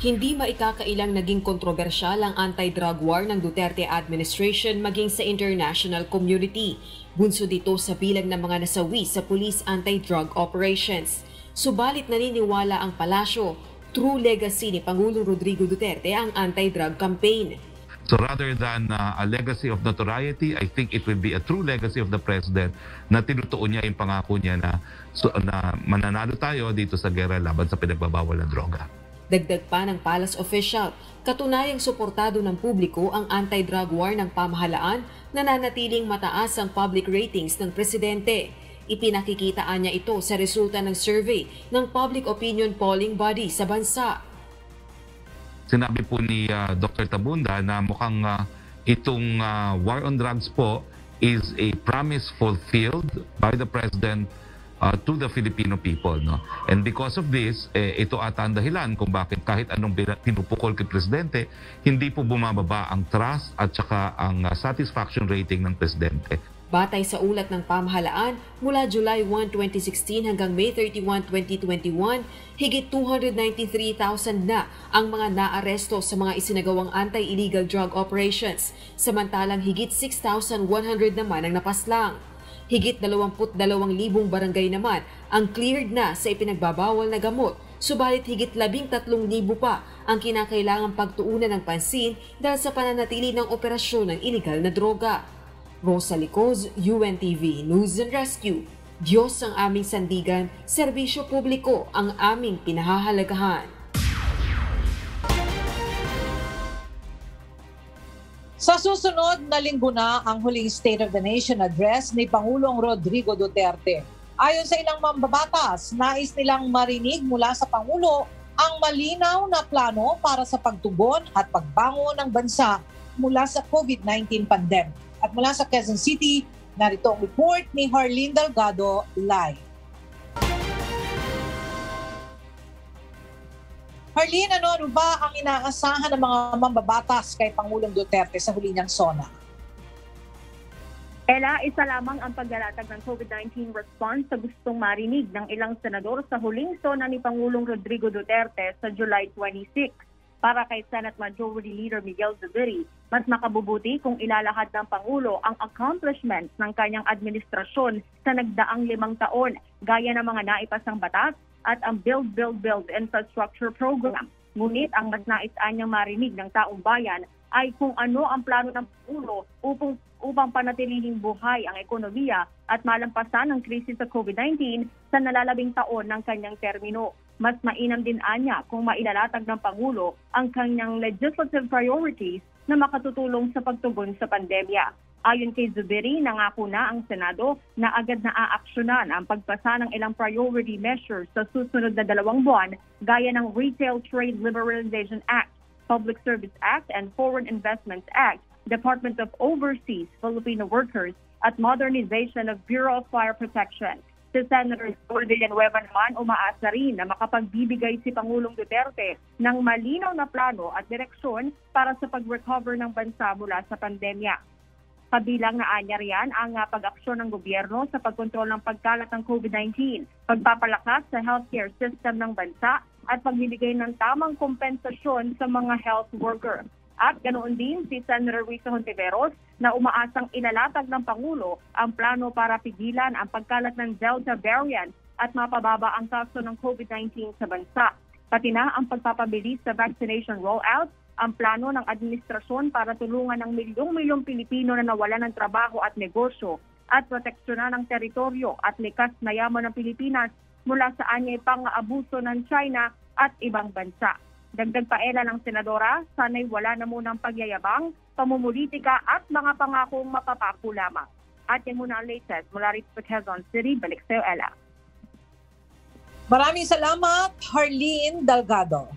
Hindi maikakailang naging kontrobersyal ang anti-drug war ng Duterte administration maging sa international community. Bunso dito sa bilang ng mga nasawi sa police anti-drug operations. Subalit naniniwala ang palasyo, true legacy ni Pangulong Rodrigo Duterte ang anti-drug campaign. So rather than uh, a legacy of notoriety, I think it will be a true legacy of the President na tinutuon niya yung pangako niya na, so, na mananalo tayo dito sa gera laban sa pinagbabawal ng droga. Dagdag pa ng palace official, katunayang suportado ng publiko ang anti-drug war ng pamahalaan na nanatiling mataas ang public ratings ng presidente. Ipinakikitaan niya ito sa resulta ng survey ng public opinion polling body sa bansa. Sinabi po ni uh, Dr. Tabunda na mukhang uh, itong uh, war on drugs po is a promise fulfilled by the President uh, to the Filipino people. No? And because of this, eh, ito ata ang dahilan kung bakit kahit anong pinupukol kay Presidente, hindi po bumababa ang trust at saka ang uh, satisfaction rating ng Presidente. Batay sa ulat ng pamahalaan, mula July 1, 2016 hanggang May 31, 2021, higit 293,000 na ang mga naaresto sa mga isinagawang anti-illegal drug operations, samantalang higit 6,100 naman ang napaslang. Higit 22,000 barangay naman ang cleared na sa ipinagbabawal na gamot, subalit higit 13,000 pa ang kinakailangang pagtuunan ng pansin dahil sa pananatili ng operasyon ng iligal na droga. Rosa Licoz, UNTV News and Rescue. Diyos ang aming sandigan, serbisyo publiko ang aming pinahahalagahan. Sa susunod na linggo na ang huling State of the Nation address ni Pangulong Rodrigo Duterte. Ayon sa ilang mambabatas, nais nilang marinig mula sa Pangulo ang malinaw na plano para sa pagtugon at pagbangon ng bansa mula sa COVID-19 pandemic. At mula sa Quezon City, narito ang report ni Harleen Delgado live. Harleen, ano-ano ba ang inaasahan ng mga mambabatas kay Pangulong Duterte sa huli niyang SONA? Ela, isa lamang ang paglalatag ng COVID-19 response sa gustong marinig ng ilang senador sa huling SONA ni Pangulong Rodrigo Duterte sa July 26 para kay Senate Majority Leader Miguel Zubiri, mas makabubuti kung ilalahad ng Pangulo ang accomplishments ng kanyang administrasyon sa nagdaang limang taon, gaya ng mga naipasang batas at ang Build, Build, Build Infrastructure Program. Ngunit ang mas nais niyang marinig ng taong bayan ay kung ano ang plano ng Pangulo upang, upang panatilihing buhay ang ekonomiya at malampasan ang krisis sa COVID-19 sa nalalabing taon ng kanyang termino. Mas mainam din anya kung mailalatag ng Pangulo ang kanyang legislative priorities na makatutulong sa pagtugon sa pandemya. Ayon kay Zubiri, nangako na ang Senado na agad na aaksyonan ang pagpasa ng ilang priority measures sa susunod na dalawang buwan gaya ng Retail Trade Liberalization Act, Public Service Act, and Foreign Investments Act, Department of Overseas Filipino Workers, at Modernization of Bureau of Fire Protection. Si Senator Joel Villanueva naman umaasa rin na makapagbibigay si Pangulong Duterte ng malinaw na plano at direksyon para sa pag-recover ng bansa mula sa pandemya. Kabilang na anya riyan ang uh, pag-aksyon ng gobyerno sa pagkontrol ng pagkalat ng COVID-19, pagpapalakas sa healthcare system ng bansa at pagbibigay ng tamang kompensasyon sa mga health worker. At ganoon din si Senator Risa Hontiveros na umaasang ilalatag ng Pangulo ang plano para pigilan ang pagkalat ng Delta variant at mapababa ang kaso ng COVID-19 sa bansa. Pati na ang pagpapabilis sa vaccination rollout ang plano ng administrasyon para tulungan ang milyong-milyong Pilipino na nawala ng trabaho at negosyo at proteksyonan ang teritoryo at likas na yaman ng Pilipinas mula sa anyay pang-abuso ng China at ibang bansa. Dagdag paela ng senadora, sanay wala na munang pagyayabang, pamumulitika at mga pangakong mapapako lamang. At yan muna ang latest mula rito sa Quezon City. Balik sa'yo, Ella. Maraming salamat, Harleen Delgado.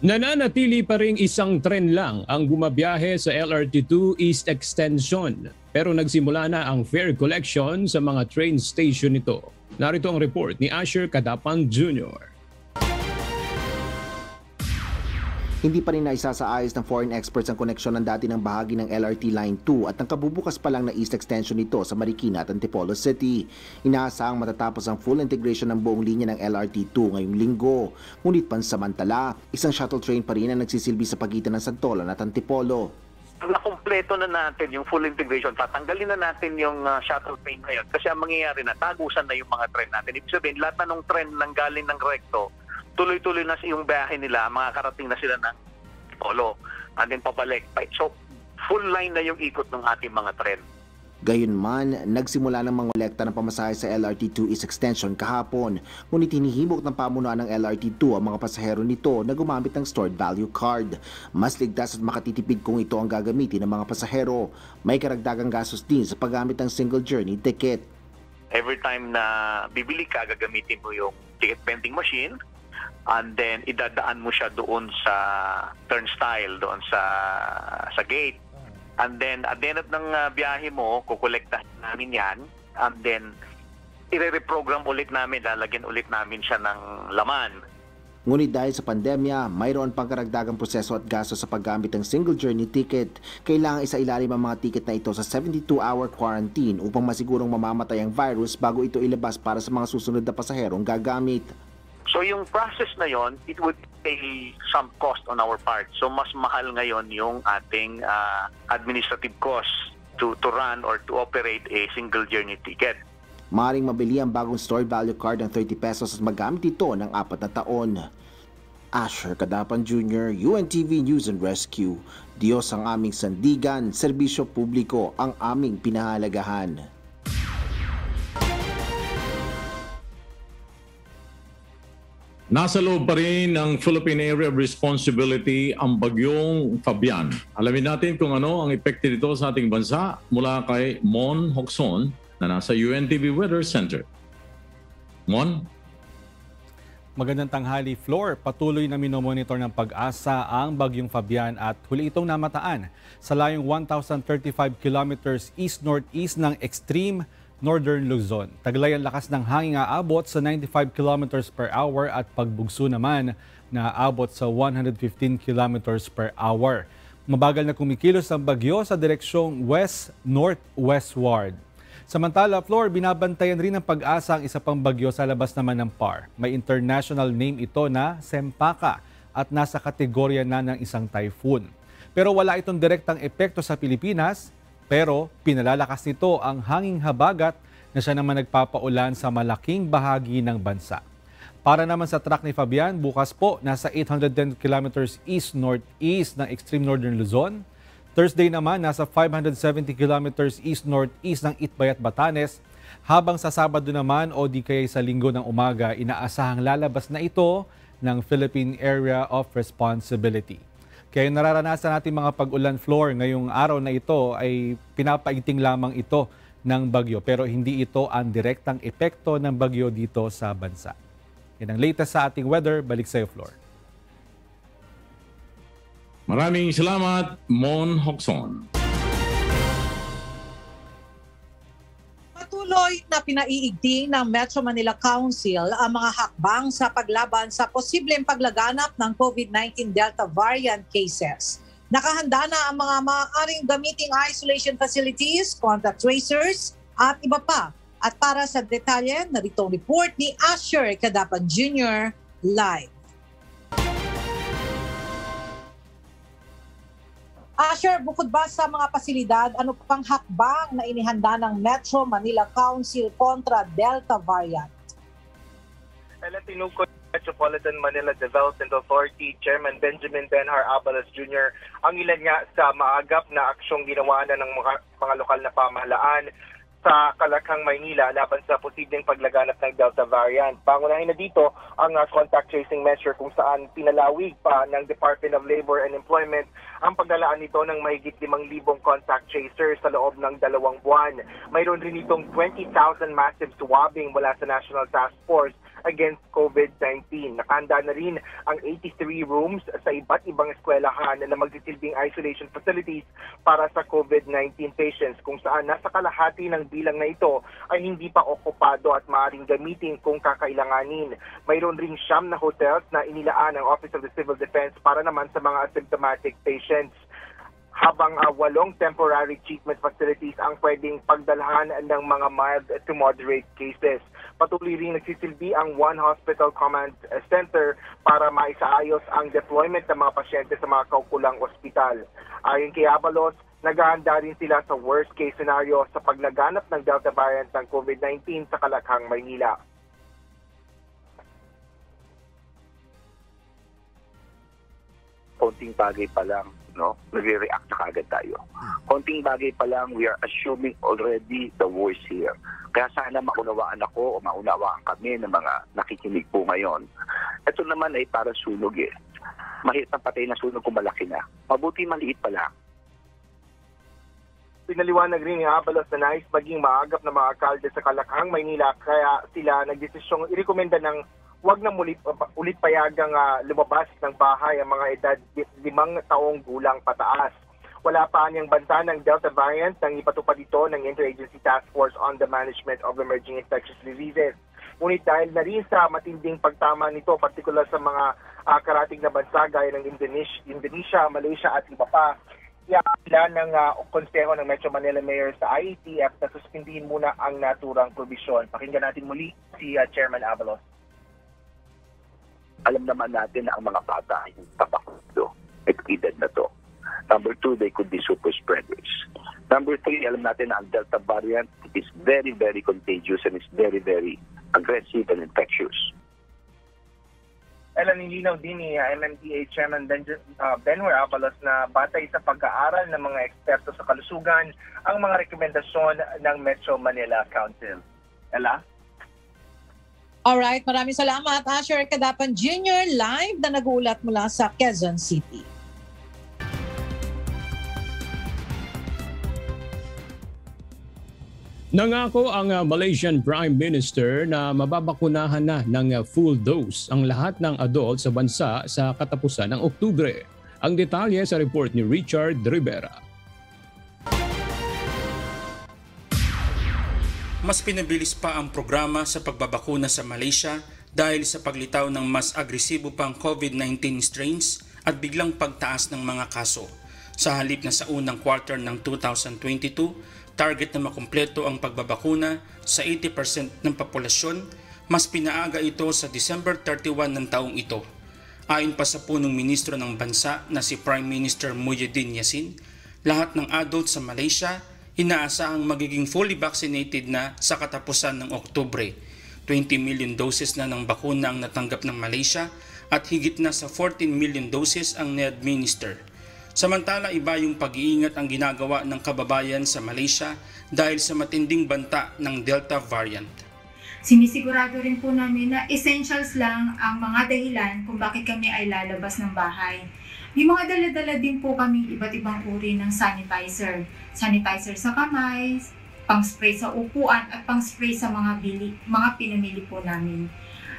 Nananatili pa ring isang tren lang ang bumabiyahe sa LRT2 East Extension pero nagsimula na ang fare collection sa mga train station nito. Narito ang report ni Asher Kadapan Jr. Hindi pa rin naisasaayos ng foreign experts ang koneksyon ng dati ng bahagi ng LRT Line 2 at ang kabubukas pa lang na east extension nito sa Marikina at Antipolo City. Inaasahang matatapos ang full integration ng buong linya ng LRT 2 ngayong linggo. Ngunit pansamantala, isang shuttle train pa rin ang nagsisilbi sa pagitan ng Santolan at Antipolo nakumpleto na natin yung full integration, tatanggalin na natin yung uh, shuttle train ngayon kasi ang mangyayari na, tagusan na yung mga train natin. Ibig sabihin, lahat na ng train nang galing ng recto, tuloy-tuloy na yung biyahe nila, makakarating na sila ng polo, and then pabalik. So, full line na yung ikot ng ating mga tren. Gayunman, nagsimula ng mga kolekta ng pamasahe sa LRT2 East Extension kahapon, ngunit hinihimok ng pamunuan ng LRT2 ang mga pasahero nito na gumamit ng stored value card. Mas ligtas at makatitipid kung ito ang gagamitin ng mga pasahero. May karagdagang gastos din sa paggamit ng single journey ticket. Every time na bibili ka, gagamitin mo yung ticket vending machine, and then idadaan mo siya doon sa turnstile, doon sa sa gate And then, at the end ng uh, biyahe mo, kukolektahin namin yan. And then, i-reprogram ulit namin, lalagyan ulit namin siya ng laman. Ngunit dahil sa pandemya, mayroon pang karagdagang proseso at gasto sa paggamit ng single journey ticket. Kailangan isa ilalim ang mga ticket na ito sa 72-hour quarantine upang masigurong mamamatay ang virus bago ito ilabas para sa mga susunod na pasaherong gagamit. So yung process na yon, it would pay some cost on our part. So mas mahal ngayon yung ating uh, administrative cost to to run or to operate a single journey ticket. Maring mabili ang bagong stored value card ng 30 pesos at magamit ito ng apat na taon. Asher Kadapan Jr., UNTV News and Rescue. Diyos ang aming sandigan, serbisyo publiko ang aming pinahalagahan. Nasa loob pa rin ng Philippine Area of Responsibility ang bagyong Fabian. Alamin natin kung ano ang epekto nito sa ating bansa mula kay Mon Hoxon na nasa UNTV Weather Center. Mon? Magandang tanghali, Floor. Patuloy na minomonitor ng pag-asa ang bagyong Fabian at huli itong namataan sa layong 1,035 kilometers east-northeast ng extreme Northern Luzon. Taglay ang lakas ng hangin aabot sa 95 km per hour at pagbugso naman na aabot sa 115 km per hour. Mabagal na kumikilos ang bagyo sa direksyong west-northwestward. Samantala, Flor, binabantayan rin ng pag-asa ang isa pang bagyo sa labas naman ng PAR. May international name ito na Sempaka at nasa kategorya na ng isang typhoon. Pero wala itong direktang epekto sa Pilipinas pero pinalalakas nito ang hanging habagat na siya naman nagpapaulan sa malaking bahagi ng bansa. Para naman sa track ni Fabian, bukas po nasa 810 kilometers east-northeast ng extreme northern Luzon. Thursday naman nasa 570 kilometers east-northeast ng Itbayat, Batanes. Habang sa Sabado naman o di kaya sa linggo ng umaga, inaasahang lalabas na ito ng Philippine Area of Responsibility. Kaya yung nararanasan natin mga pag-ulan floor ngayong araw na ito ay pinapaiting lamang ito ng bagyo pero hindi ito ang direktang epekto ng bagyo dito sa bansa. Yan ang latest sa ating weather. Balik sa Floor. Maraming salamat, Mon Hoxon. Patuloy na pinaiigting ng Metro Manila Council ang mga hakbang sa paglaban sa posibleng paglaganap ng COVID-19 Delta variant cases. Nakahanda na ang mga maaaring gamiting isolation facilities, contact tracers, at iba pa. At para sa detalye, narito ang report ni Asher Kadapan Jr. live. Asher, bukod ba sa mga pasilidad, ano pang hakbang na inihanda ng Metro Manila Council kontra Delta variant? Ella Tinuco, Metropolitan Manila Development Authority Chairman Benjamin Benhar Abalos Jr. ang ilan nga sa maagap na aksyong ginawa na ng mga, mga lokal na pamahalaan sa Kalakhang, Maynila laban sa posibleng paglaganap ng Delta variant. Pangunahin na dito ang uh, contact tracing measure kung saan pinalawig pa ng Department of Labor and Employment ang paglalaan nito ng mahigit 5,000 contact tracers sa loob ng dalawang buwan. Mayroon rin itong 20,000 massive swabbing mula sa National Task Force against COVID-19. Nakahanda na rin ang 83 rooms sa iba't ibang eskwelahan na magsisilbing isolation facilities para sa COVID-19 patients kung saan nasa kalahati ng bilang na ito ay hindi pa okupado at maaaring gamitin kung kakailanganin. Mayroon ring siyam na hotels na inilaan ng Office of the Civil Defense para naman sa mga asymptomatic patients habang uh, walong temporary treatment facilities ang pwedeng pagdalhan ng mga mild to moderate cases. Patuloy rin nagsisilbi ang One Hospital Command Center para maisaayos ang deployment ng mga pasyente sa mga kaukulang ospital. Ayon kay Abalos, naghahanda rin sila sa worst case scenario sa paglaganap ng Delta variant ng COVID-19 sa Kalakhang, Maynila. konting bagay pa lang, no, nagre-react na kagad tayo. Konting bagay pa lang, we are assuming already the worst here. Kaya sana maunawaan ako o maunawaan kami ng mga nakikinig po ngayon. Ito naman ay para sunog eh. Mahit ang patay na sunog kung malaki na. Mabuti maliit pa lang. Pinaliwanag rin ni Abalos na nais maging maagap na mga alkalde sa Kalakhang, Maynila kaya sila nagdesisyong irekomenda ng wag na ulit, ulit payagang uh, lumabas ng bahay ang mga edad limang taong gulang pataas. Wala pa niyang banta ng Delta variant nang ipatupad ito ng Interagency Task Force on the Management of Emerging Infectious Diseases. Ngunit dahil na rin sa matinding pagtama nito, partikular sa mga uh, karating na bansa gaya ng Indonesia, Indonesia, Malaysia at iba pa, sila ng uh, konseho ng Metro Manila Mayor sa IATF na suspindihin muna ang naturang provision. Pakinggan natin muli si uh, Chairman Avalos alam naman natin na ang mga bata ay tabakulo. Edad na to. Number two, they could be super spreaders. Number three, alam natin na ang Delta variant is very, very contagious and is very, very aggressive and infectious. Ella, nilinaw din ni uh, MMDA Chairman ben, uh, Benwer Abalos na batay sa pag-aaral ng mga eksperto sa kalusugan ang mga rekomendasyon ng Metro Manila Council. Ella? Alright, maraming salamat Asher Kadapan Jr. live na nag-uulat mula sa Quezon City. Nangako ang uh, Malaysian Prime Minister na mababakunahan na ng uh, full dose ang lahat ng adult sa bansa sa katapusan ng Oktubre. Ang detalye sa report ni Richard Rivera. Mas pinabilis pa ang programa sa pagbabakuna sa Malaysia dahil sa paglitaw ng mas agresibo pang COVID-19 strains at biglang pagtaas ng mga kaso. Sa halip na sa unang quarter ng 2022, target na makumpleto ang pagbabakuna sa 80% ng populasyon, mas pinaaga ito sa December 31 ng taong ito. Ayon pa sa punong ministro ng bansa na si Prime Minister Muhyiddin Yassin, lahat ng adult sa Malaysia inaasahang magiging fully vaccinated na sa katapusan ng Oktubre. 20 million doses na ng bakuna ang natanggap ng Malaysia at higit na sa 14 million doses ang na-administer. Samantala iba yung pag-iingat ang ginagawa ng kababayan sa Malaysia dahil sa matinding banta ng Delta variant. Sinisigurado rin po namin na essentials lang ang mga dahilan kung bakit kami ay lalabas ng bahay. May mga dala-dala din po kami iba't ibang uri ng sanitizer. Sanitizer sa kamay, pang-spray sa upuan at pang-spray sa mga, bili, mga pinamili po namin.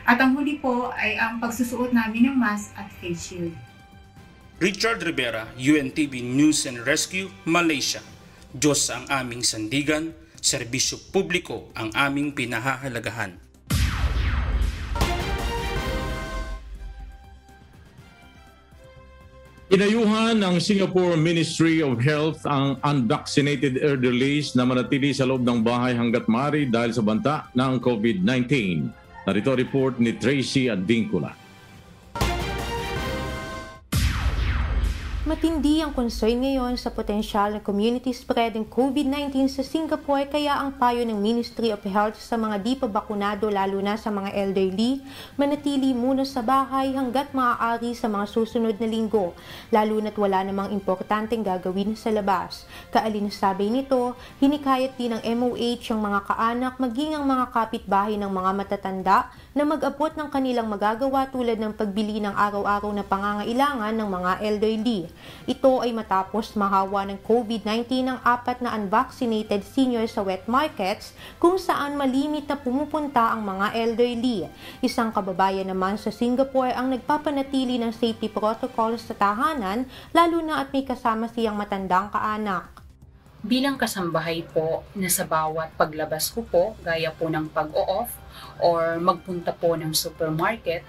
At ang huli po ay ang pagsusuot namin ng mask at face shield. Richard Rivera, UNTV News and Rescue, Malaysia. Diyos ang aming sandigan, serbisyo publiko ang aming pinahahalagahan. Inayuhan ng Singapore Ministry of Health ang unvaccinated elderlies na manatili sa loob ng bahay hanggat maaari dahil sa banta ng COVID-19. Narito report ni Tracy Advincula. Matindi ang concern ngayon sa potensyal na community spread ng COVID-19 sa Singapore kaya ang payo ng Ministry of Health sa mga di pa bakunado lalo na sa mga elderly, manatili muna sa bahay hanggat maaari sa mga susunod na linggo, lalo na't wala namang importanteng gagawin sa labas. Kaalinsabi nito, hinikayat din ng MOH ang mga kaanak maging ang mga kapitbahay ng mga matatanda na mag-abot ng kanilang magagawa tulad ng pagbili ng araw-araw na pangangailangan ng mga elderly. Ito ay matapos mahawa ng COVID-19 ang apat na unvaccinated senior sa wet markets kung saan malimit na pumupunta ang mga elderly. Isang kababayan naman sa Singapore ang nagpapanatili ng safety protocols sa tahanan lalo na at may kasama siyang matandang kaanak. Bilang kasambahay po na sa bawat paglabas ko po, gaya po ng pag-o-off or magpunta po ng supermarket,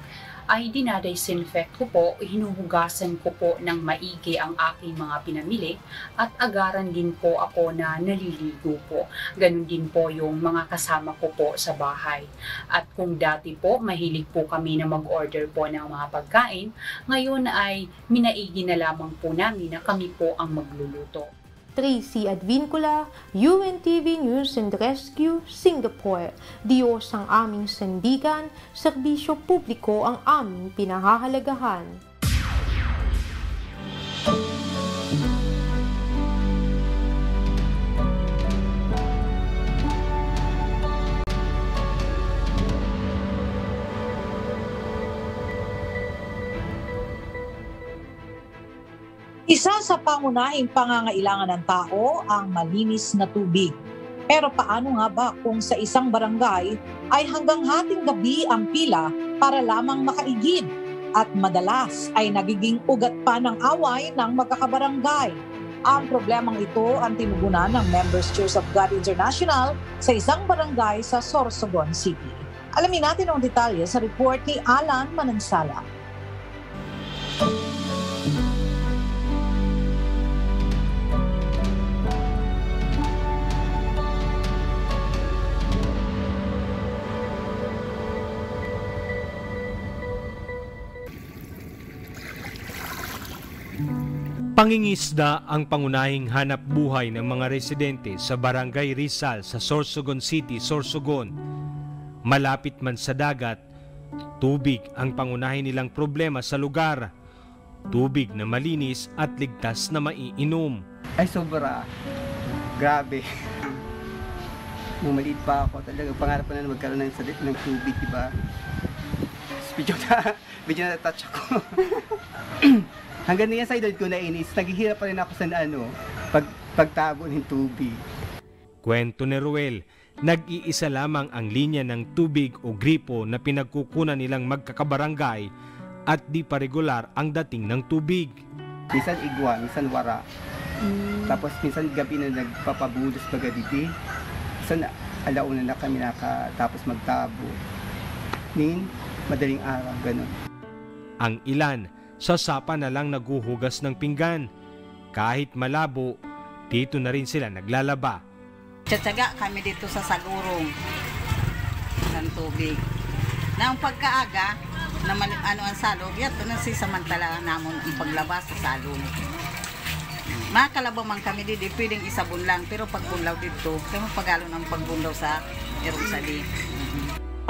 ay dinadisinfect ko po, hinuhugasan ko po ng maigi ang aking mga pinamili at agaran din po ako na naliligo po. Ganon din po yung mga kasama ko po sa bahay. At kung dati po mahilig po kami na mag-order po ng mga pagkain, ngayon ay minaigi na lamang po namin na kami po ang magluluto. Tracy Advincula, UNTV News and Rescue, Singapore. Diyos ang aming sandigan, serbisyo publiko ang aming pinahahalagahan. Isa sa pangunahing pangangailangan ng tao ang malinis na tubig. Pero paano nga ba kung sa isang barangay ay hanggang hating gabi ang pila para lamang makaigid at madalas ay nagiging ugat pa ng away ng magkakabarangay. Ang problemang ito ang tinugunan ng Members Church of God International sa isang barangay sa Sorsogon City. Alamin natin ang detalye sa report ni Alan Manansala. Pangingisda ang pangunahing hanap buhay ng mga residente sa Barangay Rizal sa Sorsogon City, Sorsogon. Malapit man sa dagat, tubig ang pangunahin nilang problema sa lugar. Tubig na malinis at ligtas na maiinom. Ay sobra. Grabe. Nung maliit pa ako, talaga pangarap ko na magkaroon ng salit ng tubig, di ba? Medyo na, medyo na touch ako. Hanggang ngayon sa edad ko na inis, naghihirap pa rin ako sa ano, pag, pagtabo ng tubig. Kwento ni Ruel, nag-iisa lamang ang linya ng tubig o gripo na pinagkukunan nilang magkakabarangay at di pa regular ang dating ng tubig. Minsan igwa, minsan wara. Tapos minsan gabi na nagpapabulos paggabi. Minsan alauna na kami nakatapos magtabo. Nin, madaling araw, ganun. Ang ilan, sa sapa na lang naguhugas ng pinggan. Kahit malabo, dito na rin sila naglalaba. Tsatsaga kami dito sa Sagurong ng tubig. Na ang pagkaaga, naman ano ang salog, yato na si samantala namon ang paglabas sa salog. Makalabaw man kami dito, pwedeng isabon lang, pero pagbunlaw dito, kaya pagalo ng pagbunlaw sa Jerusalem.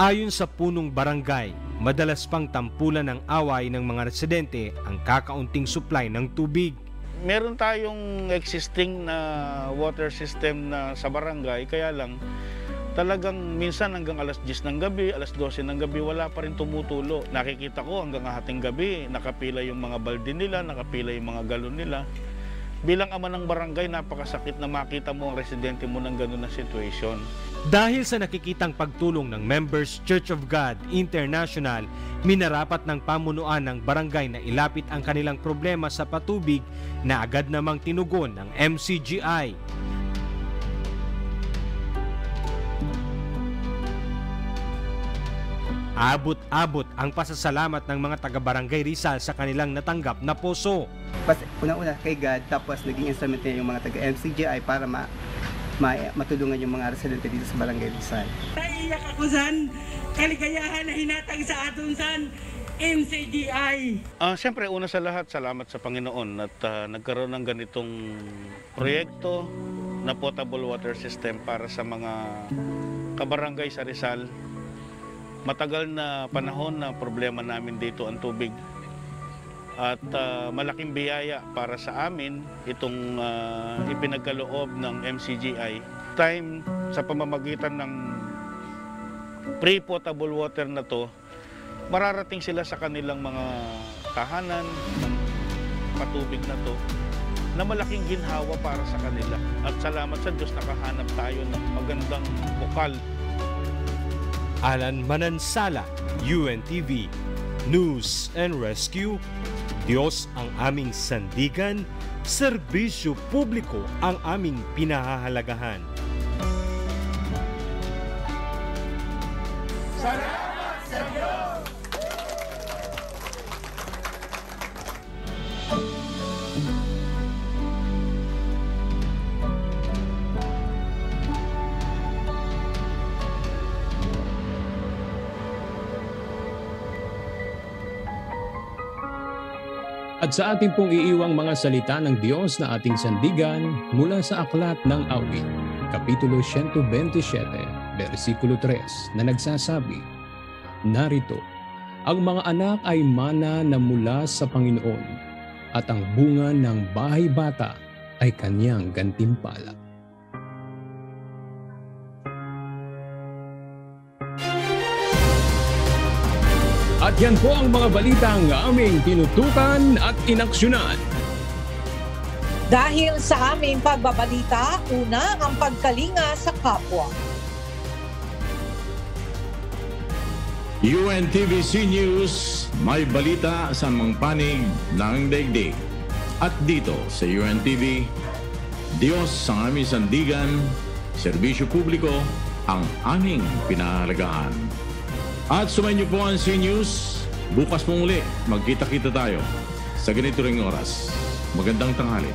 Ayon sa punong barangay, madalas pang tampulan ng away ng mga residente ang kakaunting supply ng tubig. Meron tayong existing na water system na sa barangay, kaya lang talagang minsan hanggang alas 10 ng gabi, alas 12 ng gabi, wala pa rin tumutulo. Nakikita ko hanggang hating gabi, nakapila yung mga balde nila, nakapila yung mga galon nila. Bilang ama ng barangay, napakasakit na makita mo ang residente mo ng ganun na situation. Dahil sa nakikitang pagtulong ng Members Church of God International, minarapat ng pamunuan ng barangay na ilapit ang kanilang problema sa patubig na agad namang tinugon ng MCGI. Abot-abot ang pasasalamat ng mga taga-barangay Rizal sa kanilang natanggap na poso. Pas, una-una kay God, tapos naging instrument niya yung mga taga-MCGI para ma, ma, matulungan yung mga residente dito sa Barangay Rizal. Naiyak ako san, kaligayahan na hinatag sa aton san, MCGI. Ah, Siyempre, una sa lahat, salamat sa Panginoon at ah, nagkaroon ng ganitong proyekto na potable water system para sa mga kabarangay sa Rizal. Matagal na panahon na problema namin dito ang tubig. At ah, malaking biyaya para sa amin itong ah, ipinagkaloob ng MCGI. Time sa pamamagitan ng pre-potable water na to, mararating sila sa kanilang mga tahanan patubig na to na malaking ginhawa para sa kanila. At salamat sa Diyos nakahanap tayo ng magandang bukal Alan Manansala, UNTV, News and Rescue, Diyos ang aming sandigan, serbisyo publiko ang aming pinahahalagahan. At sa ating pong iiwang mga salita ng Diyos na ating sandigan mula sa Aklat ng Awit, Kapitulo 127, versikulo 3 na nagsasabi, Narito, ang mga anak ay mana na mula sa Panginoon at ang bunga ng bahay bata ay kanyang gantimpala. At yan po ang mga balitang aming tinutukan at inaksyonan. Dahil sa aming pagbabalita, una ang pagkalinga sa kapwa. UNTVC News, may balita sa mga panig ng daigdig. At dito sa UNTV, Diyos sa aming sandigan, serbisyo publiko, ang aming pinahalagahan. At sumayin niyo po ang C News. Bukas po muli, magkita-kita tayo sa ganito ring oras. Magandang tanghali.